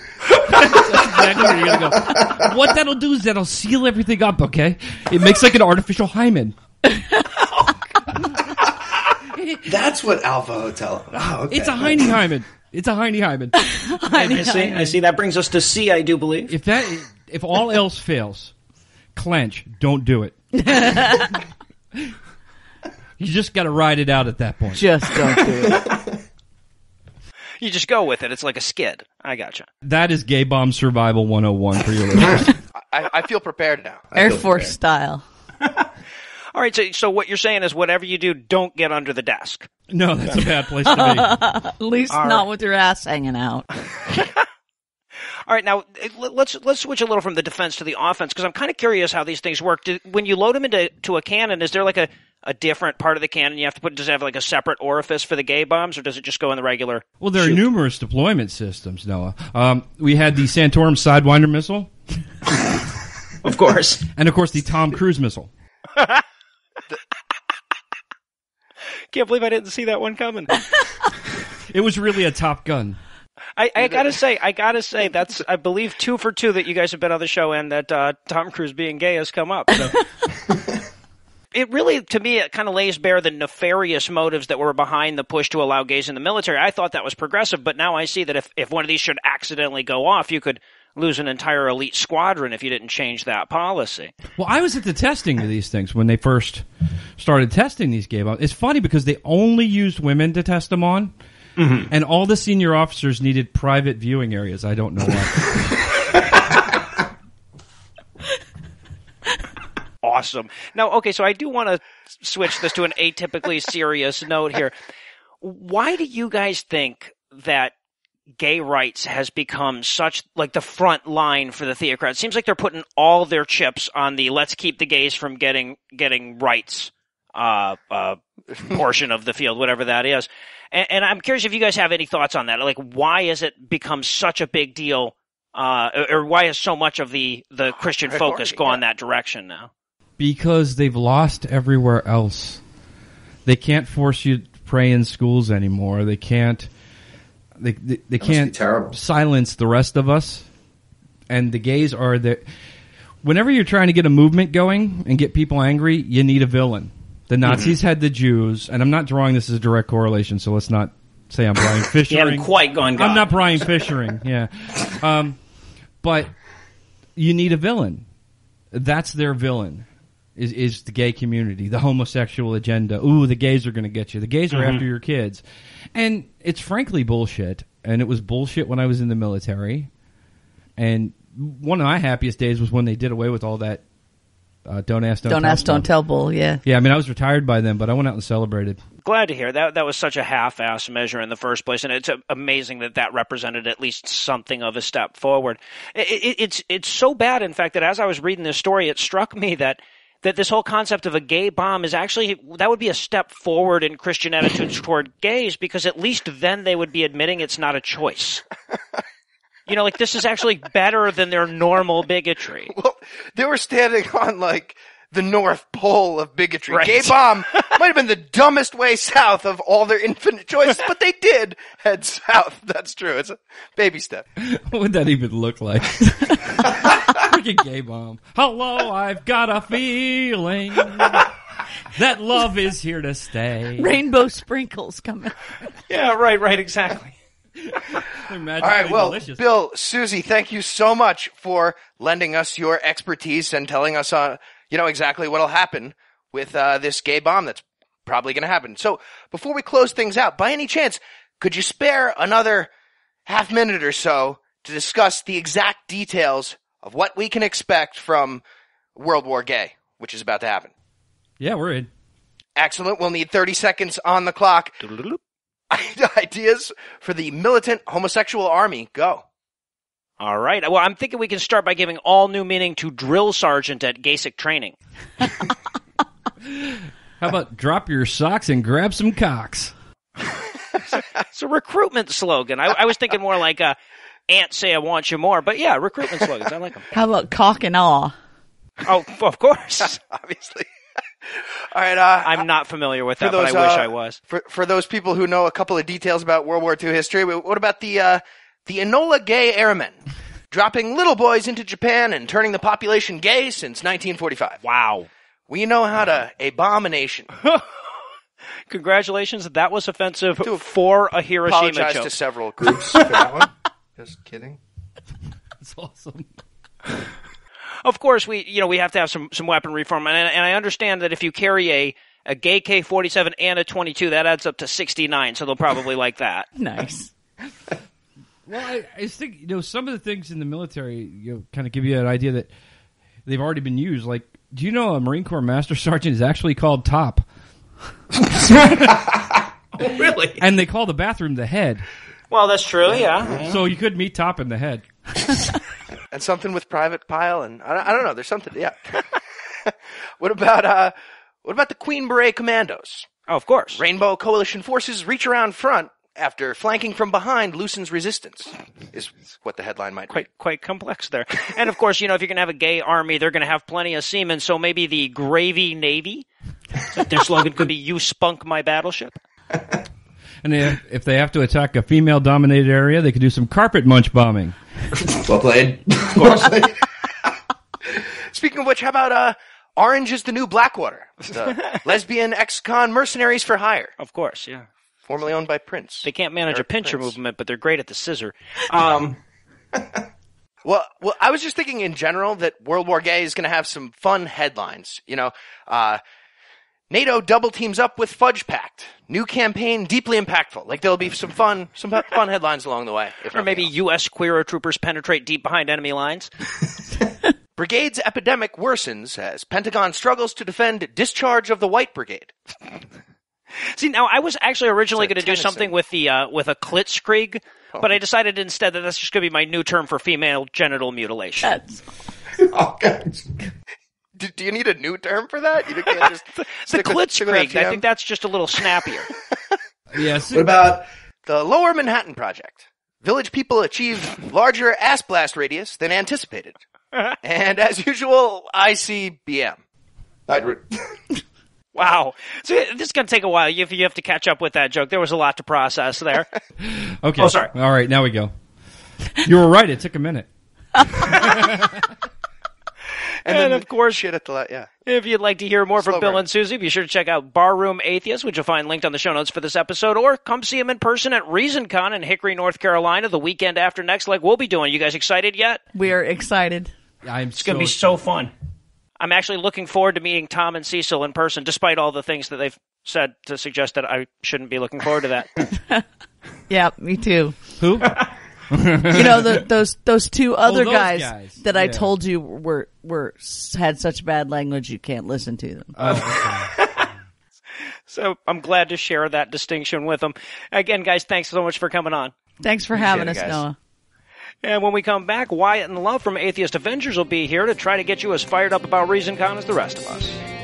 That's exactly where go. What that'll do is that'll seal everything up. Okay, it makes like an artificial hymen. That's what Alpha Hotel. Oh, okay. It's a Heine hymen. It's a Heine hymen. I see. I see. That brings us to C, I do believe. If that, if all else fails, clench. Don't do it. you just got to ride it out at that point. Just don't do it. You just go with it. It's like a skid. I gotcha. That is gay bomb survival 101 for your listeners. I, I feel prepared now. Air Force style. All right. So, so what you're saying is, whatever you do, don't get under the desk. no, that's a bad place to be. At least All not right. with your ass hanging out. All right, now eh, let- let's let's switch a little from the defense to the offense because I'm kind of curious how these things work. Do, when you load them into to a cannon, is there like a, a different part of the cannon you have to put? Does it have like a separate orifice for the gay bombs, or does it just go in the regular? Well, there are numerous deployment systems, Noah. Um, we had the Santorum Sidewinder missile, Of course. and of course the Tom Cruise missile. Can't believe I didn't see that one coming. It was really a Top Gun. I, I gotta say, I gotta say, that's I believe two for two that you guys have been on the show, and that uh, Tom Cruise being gay has come up. So. it really, to me, it kind of lays bare the nefarious motives that were behind the push to allow gays in the military. I thought that was progressive, but now I see that if if one of these should accidentally go off, you could lose an entire elite squadron if you didn't change that policy. Well, I was at the testing of these things when they first started testing these gay bombs. It's funny because they only used women to test them on, mm-hmm. and all the senior officers needed private viewing areas. I don't know why. Awesome. Now, okay, so I do want to switch this to an atypically serious note here. Why do you guys think that gay rights has become such like the front line for the theocrats? It seems like they're putting all their chips on the let's keep the gays from getting getting rights uh, uh, portion of the field, whatever that is. And, and I'm curious if you guys have any thoughts on that. Like, why has it become such a big deal? Uh, or or why has so much of the, the Christian focus Priority, gone yeah. that direction now? because they've lost everywhere else. They can't force you to pray in schools anymore. They can't. They they, they can't silence the rest of us. And the gays are the. Whenever you're trying to get a movement going and get people angry, you need a villain. The Nazis had the Jews, and I'm not drawing this as a direct correlation, so let's not say I'm Brian Fisher. You haven't quite gone God. I'm not Brian Fishering, yeah. Um, but you need a villain. That's their villain. Is is the gay community, the homosexual agenda? Ooh, the gays are going to get you. The gays are Mm-hmm. after your kids, and it's frankly bullshit. And it was bullshit when I was in the military. And one of my happiest days was when they did away with all that. Uh, don't ask, don't, Don't tell ask, don't tell bull. Yeah. Yeah, I mean, I was retired by then, but I went out and celebrated. Glad to hear that. That was such a half-ass measure in the first place, and it's amazing that that represented at least something of a step forward. It, it, it's it's so bad, in fact, that as I was reading this story, it struck me that that this whole concept of a gay bomb is actually that would be a step forward in Christian attitudes toward gays because at least then they would be admitting it's not a choice. You know, like this is actually better than their normal bigotry. Well, they were standing on like the North Pole of bigotry. Right. Gay bomb might have been the dumbest way south of all their infinite choices, but they did head south. That's true. It's a baby step. What would that even look like? Freaking gay bomb. Hello, I've got a feeling that love is here to stay. Rainbow sprinkles coming. Yeah, right, right, exactly. They're All magically right, well, delicious. Bill, Susie, thank you so much for lending us your expertise and telling us, uh, you know, exactly what'll happen with uh, this gay bomb that's probably going to happen. So, before we close things out, by any chance, could you spare another half minute or so to discuss the exact details of what we can expect from World War Gay, which is about to happen? Yeah, we're in. Excellent. We'll need 30 seconds on the clock. Ideas for the militant homosexual army. Go. All right. Well, I'm thinking we can start by giving all new meaning to drill sergeant at GASIC training. How about drop your socks and grab some cocks? It's a recruitment slogan. I, I was thinking more like uh, "Aunt say I want you more," but yeah, recruitment slogans. I like them. How about cock and awe? Oh, of course. Obviously. All right. Uh, I'm not familiar with that, those, but I wish uh, I was. For for those people who know a couple of details about World War II history, what about the uh, the Enola Gay Airmen dropping little boys into Japan and turning the population gay since 1945? Wow. We know how to abomination. Congratulations. That was offensive for a Hiroshima Apologize joke. to several groups for that one. Just kidding. That's awesome. Of course, we you know we have to have some some weaponry for 'em, and, and I understand that if you carry a a gay K47 and a 22, that adds up to 69. So they'll probably like that. Nice. Well, I, I think you know some of the things in the military you know, kind of give you an idea that they've already been used. Like, do you know a Marine Corps Master Sergeant is actually called Top, oh, really? and they call the bathroom the head. Well, that's true. Yeah. So you could meet Top in the head. and something with private pile and I don't, I don't know. There's something. Yeah. what about uh? What about the Queen Beret Commandos? Oh, of course. Rainbow Coalition forces reach around front after flanking from behind loosens resistance. Is what the headline might be. quite quite complex there. And of course, you know, if you're going to have a gay army, they're going to have plenty of seamen. So maybe the Gravy Navy. Their slogan could be "You spunk my battleship." And if, if they have to attack a female-dominated area, they could do some carpet munch bombing. Well played. Of course. Speaking of which, how about uh? Orange is the new Blackwater, the lesbian ex-con mercenaries for hire, Of course, yeah. formerly owned by Prince. They can't manage Eric a pincher Prince. movement, but they're great at the scissor. Um, Well, well, I was just thinking in general that World War Gay is going to have some fun headlines. You know, uh, NATO double teams up with Fudge Pact. New campaign deeply impactful. Like there'll be some fun, some fun headlines along the way. Or maybe else. U.S. queer troopers penetrate deep behind enemy lines. Brigade's epidemic worsens as Pentagon struggles to defend discharge of the White Brigade. See, now I was actually originally going to do something with the uh, with a klitzkrieg, but I decided instead that that's just going to be my new term for female genital mutilation. That's oh, God. Do, do you need a new term for that? You can't just the stick with- stick with klitzkrieg. I think that's just a little snappier. Yes. What about The Lower Manhattan Project. Village people achieved larger ass blast radius than anticipated. and as usual, ICBM. I, Wow. So this is going to take a while. You have, you have to catch up with that joke. There was a lot to process there. Okay. Oh, sorry. All right, now we go. You were right. It took a minute. And, And then of course- shit at the la- yeah. If you'd like to hear more from Slow Bill burn. and Susie, be sure to check out Barroom Atheist, which you'll find linked on the show notes for this episode, or come see him in person at ReasonCon in Hickory, North Carolina, the weekend after next, like we'll be doing. You guys excited yet? we're excited. I'm It's going to be so fun. I'm actually looking forward to meeting Tom and Cecil in person, despite all the things that they've said to suggest that I shouldn't be looking forward to that. Yeah, me too. Who? you know the, those those two other those guys, guys. that I Yeah. told you were were had such bad language you can't listen to them. Oh, so I'm glad to share that distinction with them. Again, guys, thanks so much for coming on. Thanks for Appreciate having us, guys. Noah. And when we come back, Wyatt and Love from Atheist Avengers will be here to try to get you as fired up about ReasonCon as the rest of us.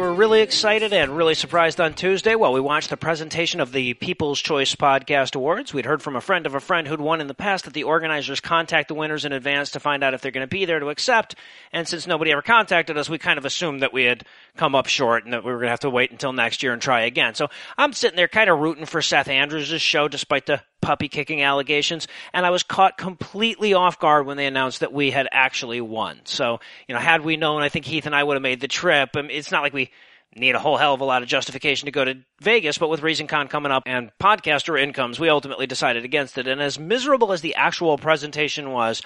Were really excited and really surprised on Tuesday while we watched the presentation of the People's Choice Podcast Awards. We'd heard from a friend of a friend who'd won in the past that the organizers contact the winners in advance to find out if they're going to be there to accept. And since nobody ever contacted us, we kind of assumed that we had come up short and that we were going to have to wait until next year and try again. So I'm sitting there kind of rooting for Seth Andrews' show despite the puppy kicking allegations, and I was caught completely off guard when they announced that we had actually won. So, you know, had we known, I think Heath and I would have made the trip. I mean, it's not like we need a whole hell of a lot of justification to go to Vegas, but with ReasonCon coming up and podcaster incomes, we ultimately decided against it. And as miserable as the actual presentation was,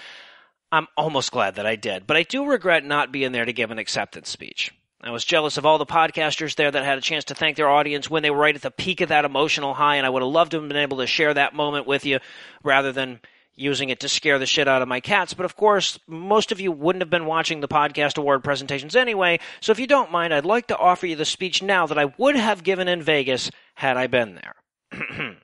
I'm almost glad that I did. But I do regret not being there to give an acceptance speech. I was jealous of all the podcasters there that had a chance to thank their audience when they were right at the peak of that emotional high, and I would have loved to have been able to share that moment with you rather than using it to scare the shit out of my cats. But of course, most of you wouldn't have been watching the podcast award presentations anyway, so if you don't mind, I'd like to offer you the speech now that I would have given in Vegas had I been there.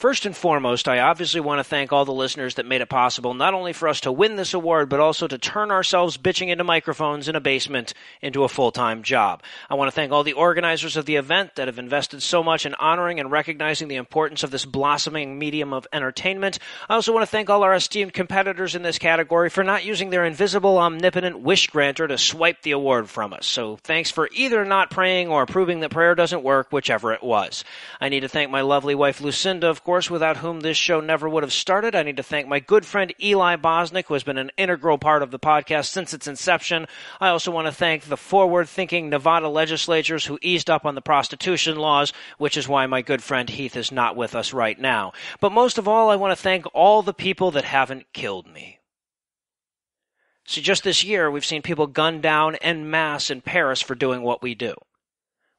First and foremost, I obviously want to thank all the listeners that made it possible not only for us to win this award, but also to turn ourselves bitching into microphones in a basement into a full time job. I want to thank all the organizers of the event that have invested so much in honoring and recognizing the importance of this blossoming medium of entertainment. I also want to thank all our esteemed competitors in this category for not using their invisible, omnipotent wish granter to swipe the award from us. So thanks for either not praying or proving that prayer doesn't work, whichever it was. I need to thank my lovely wife Lucinda, of course, without whom this show never would have started. I need to thank my good friend Eli Bosnick, who has been an integral part of the podcast since its inception. I also want to thank the forward thinking Nevada legislatures who eased up on the prostitution laws, which is why my good friend Heath is not with us right now. But most of all, I want to thank all the people that haven't killed me. See, just this year, we've seen people gunned down en masse in Paris for doing what we do.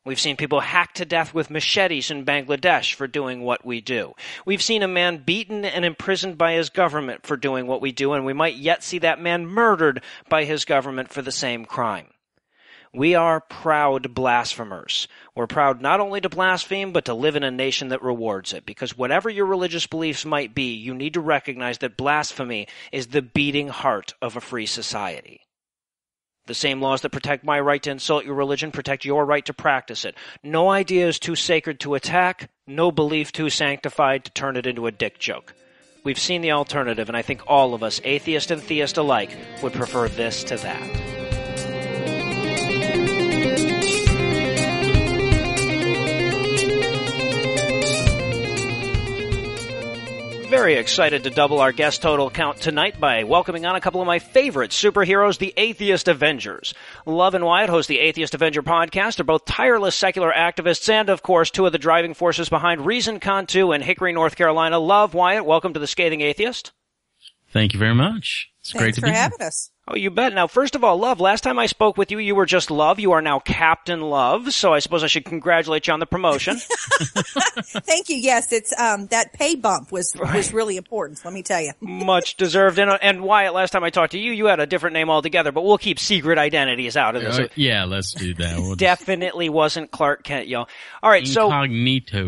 We've seen people hacked to death with machetes in Bangladesh for doing what we do. We've seen a man beaten and imprisoned by his government for doing what we do, and we might yet see that man murdered by his government for the same crime. We are proud blasphemers. We're proud not only to blaspheme, but to live in a nation that rewards it. Because whatever your religious beliefs might be, you need to recognize that blasphemy is the beating heart of a free society. The same laws that protect my right to insult your religion protect your right to practice it. No idea is too sacred to attack, no belief too sanctified to turn it into a dick joke. We've seen the alternative, and I think all of us, atheist and theist alike, would prefer this to that. Very excited to double our guest total count tonight by welcoming on a couple of my favorite superheroes, the Atheist Avengers. Love and Wyatt host the Atheist Avenger podcast. They're both tireless secular activists and, of course, two of the driving forces behind Reason ReasonCon 2 in Hickory, North Carolina. Love, Wyatt, welcome to the Scathing Atheist. Thank you very much. It's Thanks great to for be having us. Oh, you bet. Now, first of all, Love, last time I spoke with you, you were just Love. You are now Captain Love, so I suppose I should congratulate you on the promotion. Thank you. Yes, it's um that pay bump was was really important. Let me tell you. Much deserved. And, and Wyatt, last time I talked to you, you had a different name altogether, but we'll keep secret identities out of this. Uh, yeah, let's do that. We'll just- Definitely wasn't Clark Kent, y'all. All right, so Incognito.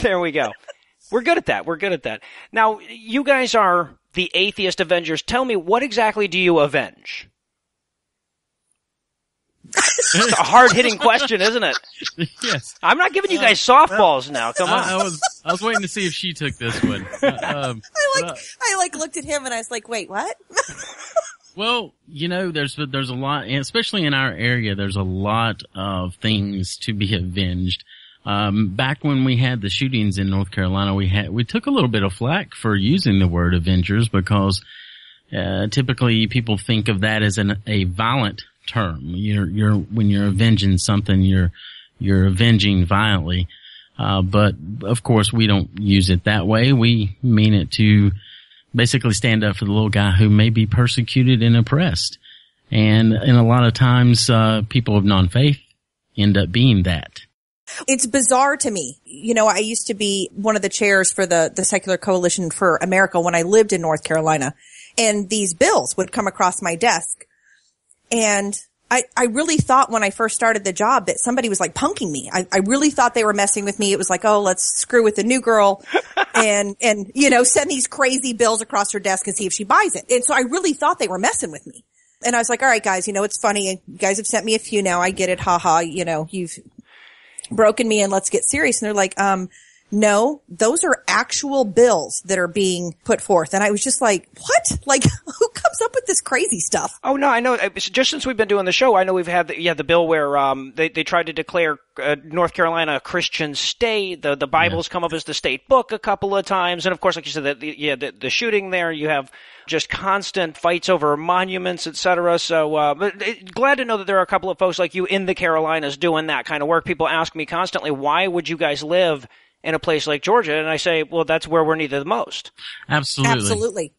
there we go. We're good at that. We're good at that. Now, you guys are the Atheist Avengers. Tell me, what exactly do you avenge? it's a hard hitting question, isn't it? yes. I'm not giving you guys softballs now. Come on. I, I was I was waiting to see if she took this one. Uh, um, I like uh, I like looked at him and I was like, wait, what? well, you know, there's there's a lot, especially in our area, there's a lot of things to be avenged. Um, back when we had the shootings in North Carolina, we had we took a little bit of flack for using the word Avengers because uh, typically people think of that as an, a violent term. You're you're when you're avenging something, you're you're avenging violently. Uh, but of course we don't use it that way. We mean it to basically stand up for the little guy who may be persecuted and oppressed. And, and a lot of times, uh, people of non-faith end up being that. It's bizarre to me. You know, I used to be one of the chairs for the, the Secular Coalition for America when I lived in North Carolina. And these bills would come across my desk. And I, I really thought when I first started the job that somebody was like punking me. I, I really thought they were messing with me. It was like, oh, let's screw with the new girl and, and, you know, send these crazy bills across her desk and see if she buys it. And so I really thought they were messing with me. And I was like, all right, guys, you know, it's funny. You guys have sent me a few now. I get it. Ha ha. You know, you've broken me and let's get serious. And they're like, um, no, those are actual bills that are being put forth. And I was just like, what? Like, who comes up with this crazy stuff? Oh no, I know. uh, Just since we've been doing the show, I know we've had the, yeah the bill where um they, they tried to declare uh, North Carolina a Christian state. The the Bible's come up as the state book a couple of times, and of course, like you said, the, the, yeah the, the shooting there. You have just constant fights over monuments, etc. So, uh, but uh, glad to know that there are a couple of folks like you in the Carolinas doing that kind of work. People ask me constantly, why would you guys live in a place like Georgia? And I say, well, that's where we're needed the most. Absolutely. Absolutely.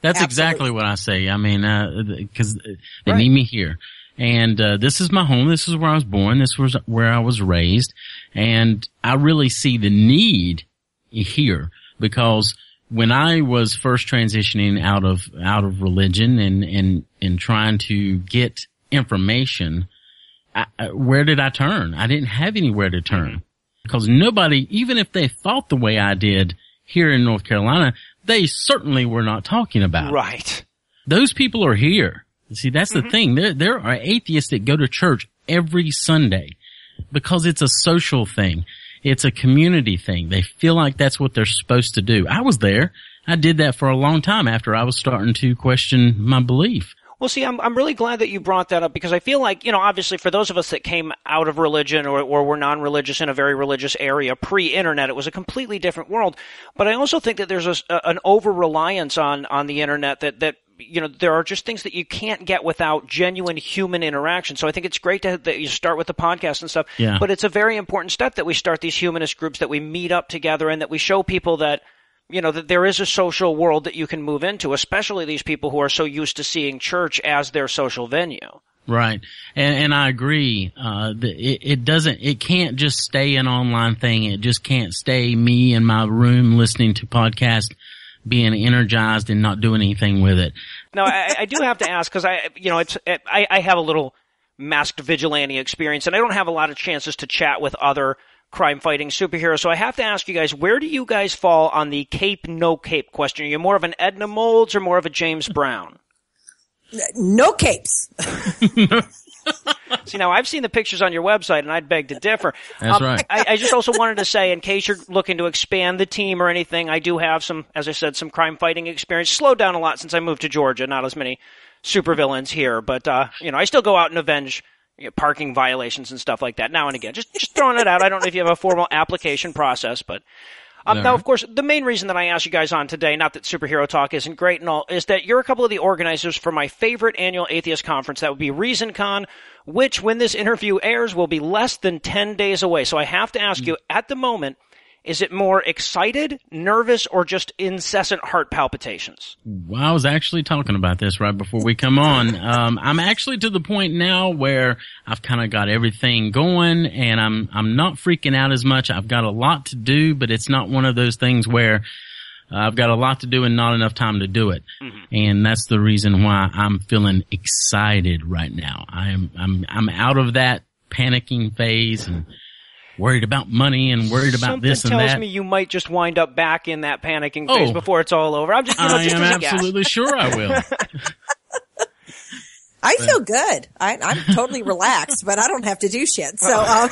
That's exactly what I say. I mean, uh, cause they need me here. And, uh, this is my home. This is where I was born. This was where I was raised. And I really see the need here because when I was first transitioning out of, out of religion and, and, and trying to get information, I, I- where did I turn? I didn't have anywhere to turn because nobody, even if they thought the way I did here in North Carolina, they certainly were not talking about. it. Right. Those people are here. See, that's the mm-hmm. thing. There, there are atheists that go to church every Sunday because it's a social thing. It's a community thing. They feel like that's what they're supposed to do. I was there. I did that for a long time after I was starting to question my belief. Well, see, I'm I'm really glad that you brought that up because I feel like you know, obviously, for those of us that came out of religion or or were non-religious in a very religious area pre-internet, it was a completely different world. But I also think that there's a, an over reliance on on the internet that that you know there are just things that you can't get without genuine human interaction. So I think it's great to, that you start with the podcast and stuff. Yeah. But it's a very important step that we start these humanist groups that we meet up together and that we show people that you know, that there is a social world that you can move into, especially these people who are so used to seeing church as their social venue. Right. And, and I agree. Uh, it, it doesn't, it can't just stay an online thing. It just can't stay me in my room listening to podcast, being energized and not doing anything with it. Now, I, I do have to ask because I, you know, it's I, I have a little masked vigilante experience, and I don't have a lot of chances to chat with other crime fighting superheroes. So I have to ask you guys, where do you guys fall on the cape no cape question? Are you more of an Edna Modes or more of a James Brown? No capes. See, now I've seen the pictures on your website, and I'd beg to differ. Um, That's right. I, I just also wanted to say, in case you're looking to expand the team or anything, I do have some, as I said, some crime fighting experience. Slowed down a lot since I moved to Georgia. Not as many supervillains here, but uh, you know, I still go out and avenge you know, parking violations and stuff like that now and again. Just just throwing it out. I don't know if you have a formal application process, but. Um, now, of course, the main reason that I asked you guys on today, not that superhero talk isn't great and all, is that you're a couple of the organizers for my favorite annual atheist conference. That would be ReasonCon, which, when this interview airs, will be less than 10 days away. So I have to ask you, at the moment, is it more excited, nervous, or just incessant heart palpitations? Well, I was actually talking about this right before we come on. Um, I'm actually to the point now where I've kind of got everything going and I'm, I'm not freaking out as much. I've got a lot to do, but it's not one of those things where I've got a lot to do and not enough time to do it. And that's the reason why I'm feeling excited right now. I am, I'm, I'm out of that panicking phase and worried about money and worried about Something this and tells that. me you might just wind up back in that panicking phase Oh. before it's all over. I'm just, you know, I just am as a guess. absolutely sure I will. I feel good. I, I'm totally relaxed, but I don't have to do shit. So, um,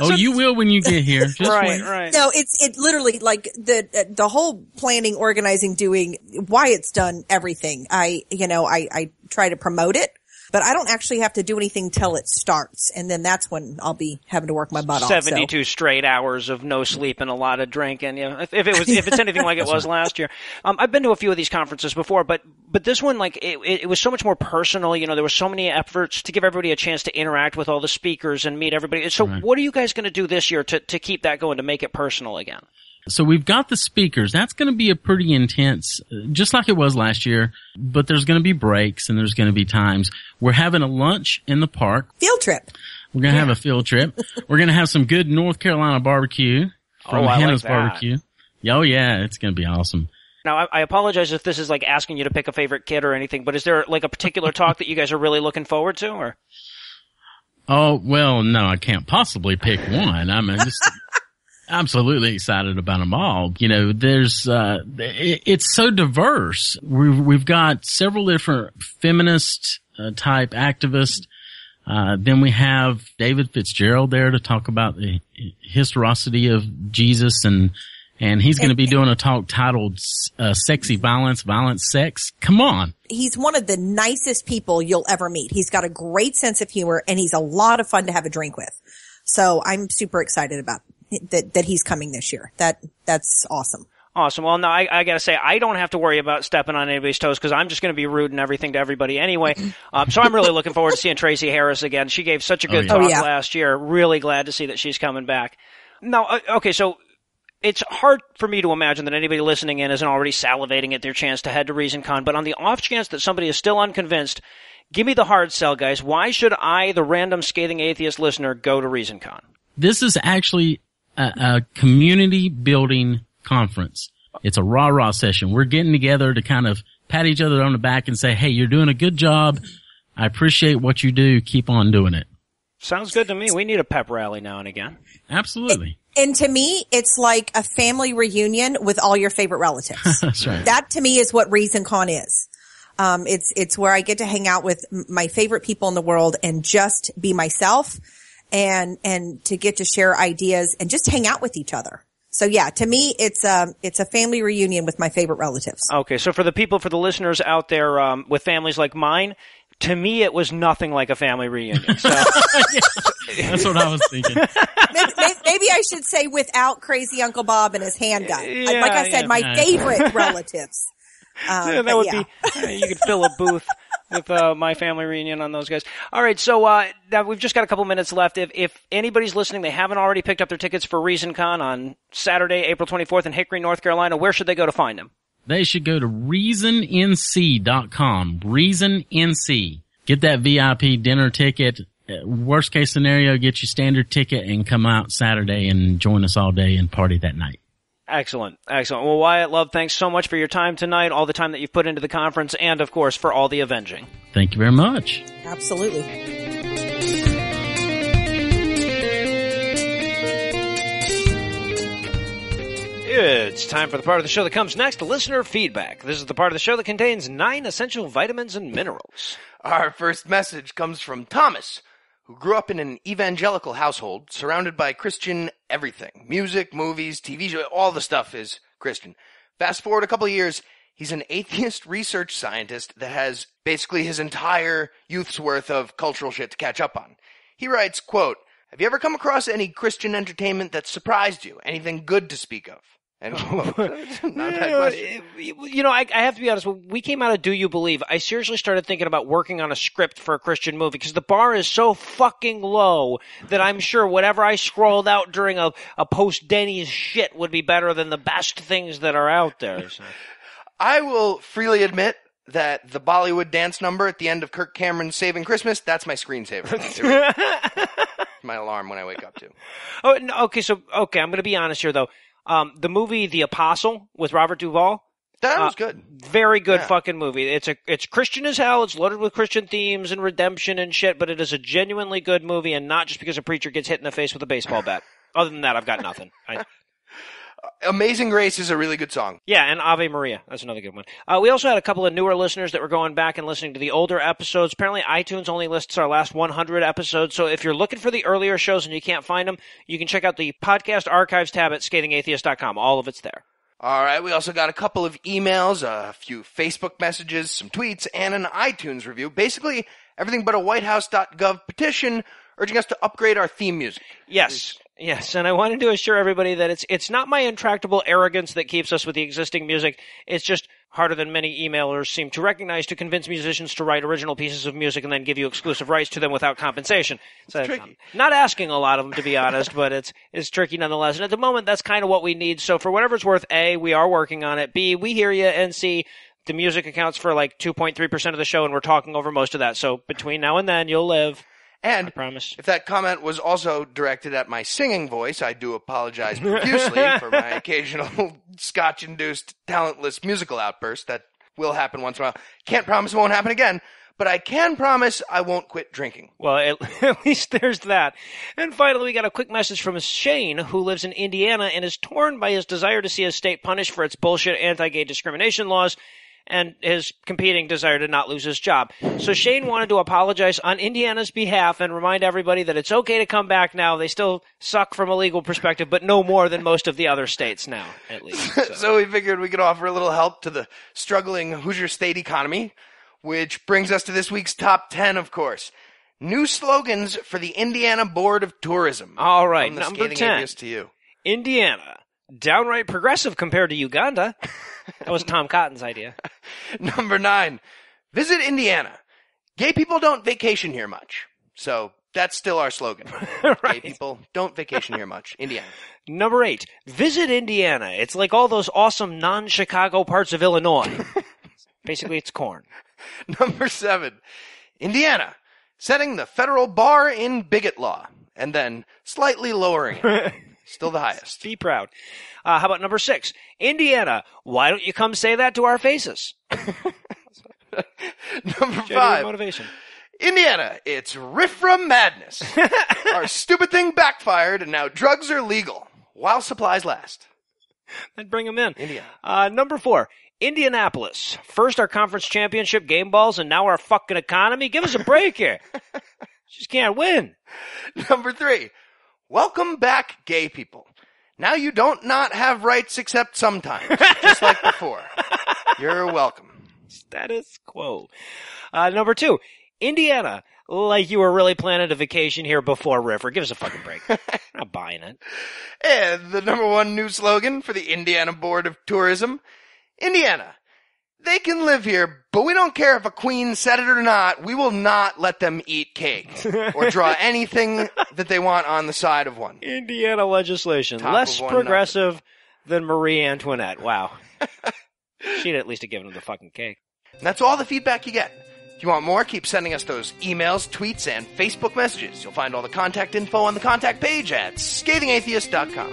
Oh, you will when you get here. Just right, wait. right. no, it's it literally like the uh, the whole planning, organizing, doing why it's done everything. I you know I I try to promote it, but I don't actually have to do anything till it starts, and then that's when I'll be having to work my butt off. so. 72 straight hours of no sleep and a lot of drinking. You know, if, if it was, if it's anything like it was last year. Um, I've been to a few of these conferences before, but, but this one, like, it, it, it was so much more personal. You know, there were so many efforts to give everybody a chance to interact with all the speakers and meet everybody. So Right. what are you guys going to do this year to, to keep that going, to make it personal again? So we've got the speakers. That's going to be a pretty intense, uh, just like it was last year, but there's going to be breaks and there's going to be times. We're having a lunch in the park. Field trip. We're going to have a field trip. We're going to have some good North Carolina barbecue from Oh, I like Hannah's that. Barbecue. Oh yeah, it's going to be awesome. Now, I, I apologize if this is like asking you to pick a favorite kid or anything, but is there like a particular talk that you guys are really looking forward to, or? Oh, well, no, I can't possibly pick one. I'm just absolutely excited about them all. You know, there's, uh, it, it's so diverse. We've, we've got several different feminist uh, type activists. Uh, then we have David Fitzgerald there to talk about the historicity of Jesus and, and he's going to be doing a talk titled, uh, sexy violence, violent sex. Come on. He's one of the nicest people you'll ever meet. He's got a great sense of humor and he's a lot of fun to have a drink with. So I'm super excited about that, that he's coming this year. That, that's awesome. Awesome. Well, no, I, I gotta say, I don't have to worry about stepping on anybody's toes because I'm just gonna be rude and everything to everybody anyway. Um, so I'm really looking forward to seeing Tracie Harris again. She gave such a good yeah. talk Oh, yeah. last year. Really glad to see that she's coming back. Now, uh, okay, so it's hard for me to imagine that anybody listening in isn't already salivating at their chance to head to ReasonCon, but on the off chance that somebody is still unconvinced, give me the hard sell, guys. Why should I, the random scathing atheist listener, go to ReasonCon? this is actually a, a community building conference. It's a rah rah session. We're getting together to kind of pat each other on the back and say, Hey, you're doing a good job. I appreciate what you do. Keep on doing it. Sounds good to me. We need a pep rally now and again. Absolutely. And to me, it's like a family reunion with all your favorite relatives. That's right. that to me is what ReasonCon is. Um, it's, it's where I get to hang out with my favorite people in the world and just be myself and, and to get to share ideas and just hang out with each other. So yeah, to me, it's, a it's a family reunion with my favorite relatives. Okay, so for the people, for the listeners out there um, with families like mine, to me it was nothing like a family reunion. So That's what I was thinking. maybe, maybe- maybe I should say without crazy Uncle Bob and his handgun. Yeah, like I said, yeah. my favorite relatives. Um, yeah, that would yeah. be you could fill a booth with uh, my family reunion on those guys. All right, so uh, now we've just got a couple minutes left. If if anybody's listening, they haven't already picked up their tickets for ReasonCon on Saturday, April twenty fourth in Hickory, North Carolina. Where should they go to find them? They should go to reasonnc.com. ReasonNC. Get that VIP dinner ticket. Uh, Worst case scenario, get your standard ticket and come out Saturday and join us all day and party that night. Excellent, excellent. Well, Wyatt Love, thanks so much for your time tonight, all the time that you've put into the conference, and of course for all the avenging. Thank you very much. Absolutely. It's time for the part of the show that comes next, listener feedback. This is the part of the show that contains nine essential vitamins and minerals. Our first message comes from Thomas, who grew up in an evangelical household surrounded by Christian everything. Music, movies, TV show, all the stuff is Christian. Fast forward a couple of years, he's an atheist research scientist that has basically his entire youth's worth of cultural shit to catch up on. He writes, quote, have you ever come across any Christian entertainment that surprised you? Anything good to speak of? And that question. You know, I, I have to be honest. When we came out of Do You Believe, I seriously started thinking about working on a script for a Christian movie because the bar is so fucking low that I'm sure whatever I scrolled out during a, a post Denny's shit would be better than the best things that are out there. So. I will freely admit that the Bollywood dance number at the end of Kirk Cameron's Saving Christmas, that's my screensaver. my alarm when I wake up to. Oh, no, okay. So, okay, I'm going to be honest here, though. Um, the movie The Apostle with Robert Duvall. That uh, was good. Very good Yeah. fucking movie. It's a it's Christian as hell. It's loaded with Christian themes and redemption and shit, but it is a genuinely good movie, and not just because a preacher gets hit in the face with a baseball bat. Other than that, I've got nothing. I, Amazing Grace is a really good song. yeah, and Ave Maria. That's another good one. Uh, we also had a couple of newer listeners that were going back and listening to the older episodes. Apparently, iTunes only lists our last 100 episodes. So if you're looking for the earlier shows and you can't find them, you can check out the podcast archives tab at scathingatheist.com. All of it's there. All right, we also got a couple of emails, a few Facebook messages, some tweets, and an iTunes review. Basically, everything but a whitehouse.gov petition urging us to upgrade our theme music. Yes. Yes, and I wanted to assure everybody that it's it's not my intractable arrogance that keeps us with the existing music. It's just harder than many emailers seem to recognize to convince musicians to write original pieces of music and then give you exclusive rights to them without compensation. So It's I'm not asking a lot of them to be honest, but it's it's tricky nonetheless. And at the moment, that's kind of what we need. So for whatever it's worth, a we are working on it. B we hear you, and C the music accounts for like 2.3 percent of the show, and we're talking over most of that. So between now and then, you'll live. And I promise. if that comment was also directed at my singing voice, I do apologize profusely for my occasional scotch-induced talentless musical outburst that will happen once in a while. Can't promise it won't happen again, but I can promise I won't quit drinking. Well, at, at least there's that. And finally, we got a quick message from Shane, who lives in Indiana and is torn by his desire to see his state punished for its bullshit anti-gay discrimination laws and his competing desire to not lose his job. So Shane wanted to apologize on Indiana's behalf and remind everybody that it's okay to come back now. They still suck from a legal perspective, but no more than most of the other states now, at least. So. so we figured we could offer a little help to the struggling Hoosier state economy, which brings us to this week's top 10, of course. New slogans for the Indiana Board of Tourism. All right, number Scathing 10. Atheist to you. Indiana. Downright progressive compared to Uganda. That was Tom Cotton's idea. Number nine, visit Indiana. Gay people don't vacation here much. So that's still our slogan. Gay people don't vacation here much. Indiana. Number eight, visit Indiana. It's like all those awesome non-Chicago parts of Illinois. Basically, it's corn. Number seven, Indiana, setting the federal bar in bigot law and then slightly lowering it. Still the highest. Be proud. Uh, how about number six, Indiana? Why don't you come say that to our faces? Number Genuine five, motivation. Indiana, it's RFRA madness. our stupid thing backfired and now drugs are legal while supplies last. Then bring them in. Indiana. Uh, number four, Indianapolis. First our conference championship game balls, and now our fucking economy. Give us a break here. Just can't win. Number three, welcome back, gay people. Now you don't not have rights except sometimes, just like before. You're welcome. Status quo. Uh, number two, Indiana. Like you were really planning a vacation here before RFRA. Give us a fucking break. I'm not buying it. And the number one new slogan for the Indiana Board of Tourism, Indiana. They can live here, but we don't care if a queen said it or not. We will not let them eat cake or draw anything that they want on the side of one. Indiana legislation. Top Less one, progressive than Marie Antoinette. Wow. She'd at least have given them the fucking cake. And that's all the feedback you get. If you want more, keep sending us those emails, tweets, and Facebook messages. You'll find all the contact info on the contact page at scathingatheist.com.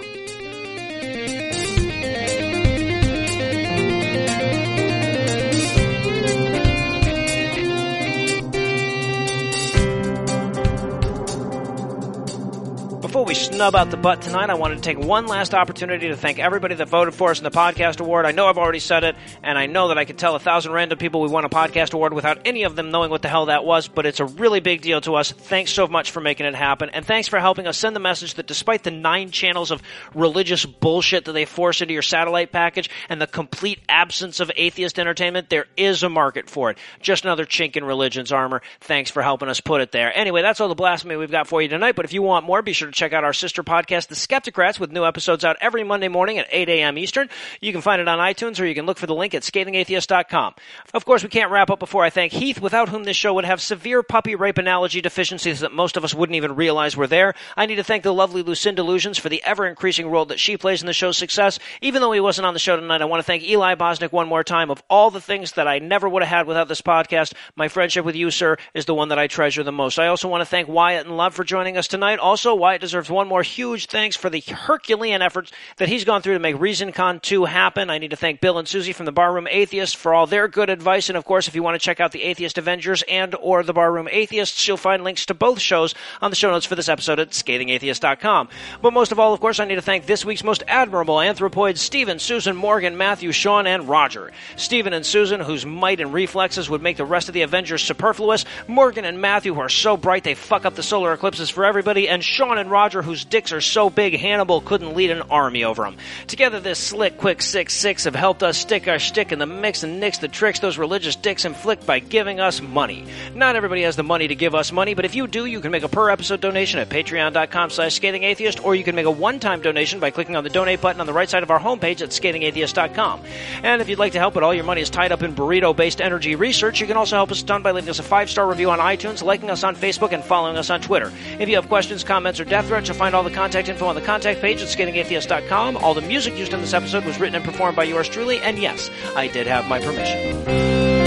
We snub out the butt tonight, I wanted to take one last opportunity to thank everybody that voted for us in the podcast award. I know I've already said it, and I know that I could tell a thousand random people we won a podcast award without any of them knowing what the hell that was, but it's a really big deal to us. Thanks so much for making it happen, and thanks for helping us send the message that despite the nine channels of religious bullshit that they force into your satellite package and the complete absence of atheist entertainment, there is a market for it. Just another chink in religion's armor. Thanks for helping us put it there. Anyway, that's all the blasphemy we've got for you tonight, but if you want more, be sure to check out our sister podcast, The Skeptocrats, with new episodes out every Monday morning at 8 a.m. Eastern. You can find it on iTunes or you can look for the link at scathingatheist.com. Of course, we can't wrap up before I thank Heath, without whom this show would have severe puppy rape analogy deficiencies that most of us wouldn't even realize were there. I need to thank the lovely Lucinda Lugeons for the ever increasing role that she plays in the show's success. Even though he wasn't on the show tonight, I want to thank Eli Bosnick one more time. Of all the things that I never would have had without this podcast, my friendship with you, sir, is the one that I treasure the most. I also want to thank Wyatt and Love for joining us tonight. Also, Wyatt deserves one more huge thanks for the Herculean efforts that he's gone through to make ReasonCon 2 happen. I need to thank Bill and Susie from the Barroom Atheists for all their good advice. And of course, if you want to check out the Atheist Avengers and or the Barroom Atheists, you'll find links to both shows on the show notes for this episode at scathingatheist.com. But most of all, of course, I need to thank this week's most admirable anthropoids, Stephen, Susan, Morgan, Matthew, Sean, and Roger. Stephen and Susan, whose might and reflexes would make the rest of the Avengers superfluous. Morgan and Matthew, who are so bright they fuck up the solar eclipses for everybody. And Sean and Roger, soldier whose dicks are so big Hannibal couldn't lead an army over them. Together, this slick, quick six six have helped us stick our stick in the mix and nix the tricks those religious dicks inflict by giving us money. Not everybody has the money to give us money, but if you do, you can make a per episode donation at patreon.com slash scathingatheist, or you can make a one-time donation by clicking on the donate button on the right side of our homepage at scathingatheist.com. And if you'd like to help, but all your money is tied up in burrito-based energy research, you can also help us ton by leaving us a five-star review on iTunes, liking us on Facebook, and following us on Twitter. If you have questions, comments, or death threats, you'll find all the contact info on the contact page at scathingatheist.com. All the music used in this episode was written and performed by yours truly, and yes, I did have my permission.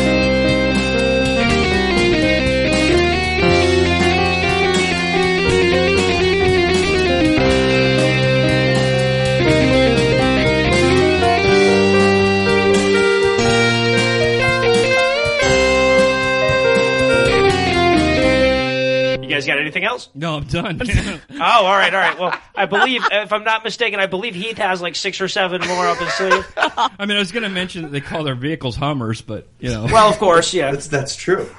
Guys got anything else? No, I'm done. Oh, all right, all right. Well, I believe, if I'm not mistaken, I believe Heath has like six or seven more up his sleeve. I mean, I was going to mention that they call their vehicles Hummers, but you know. Well, of course, yeah. That's that's true.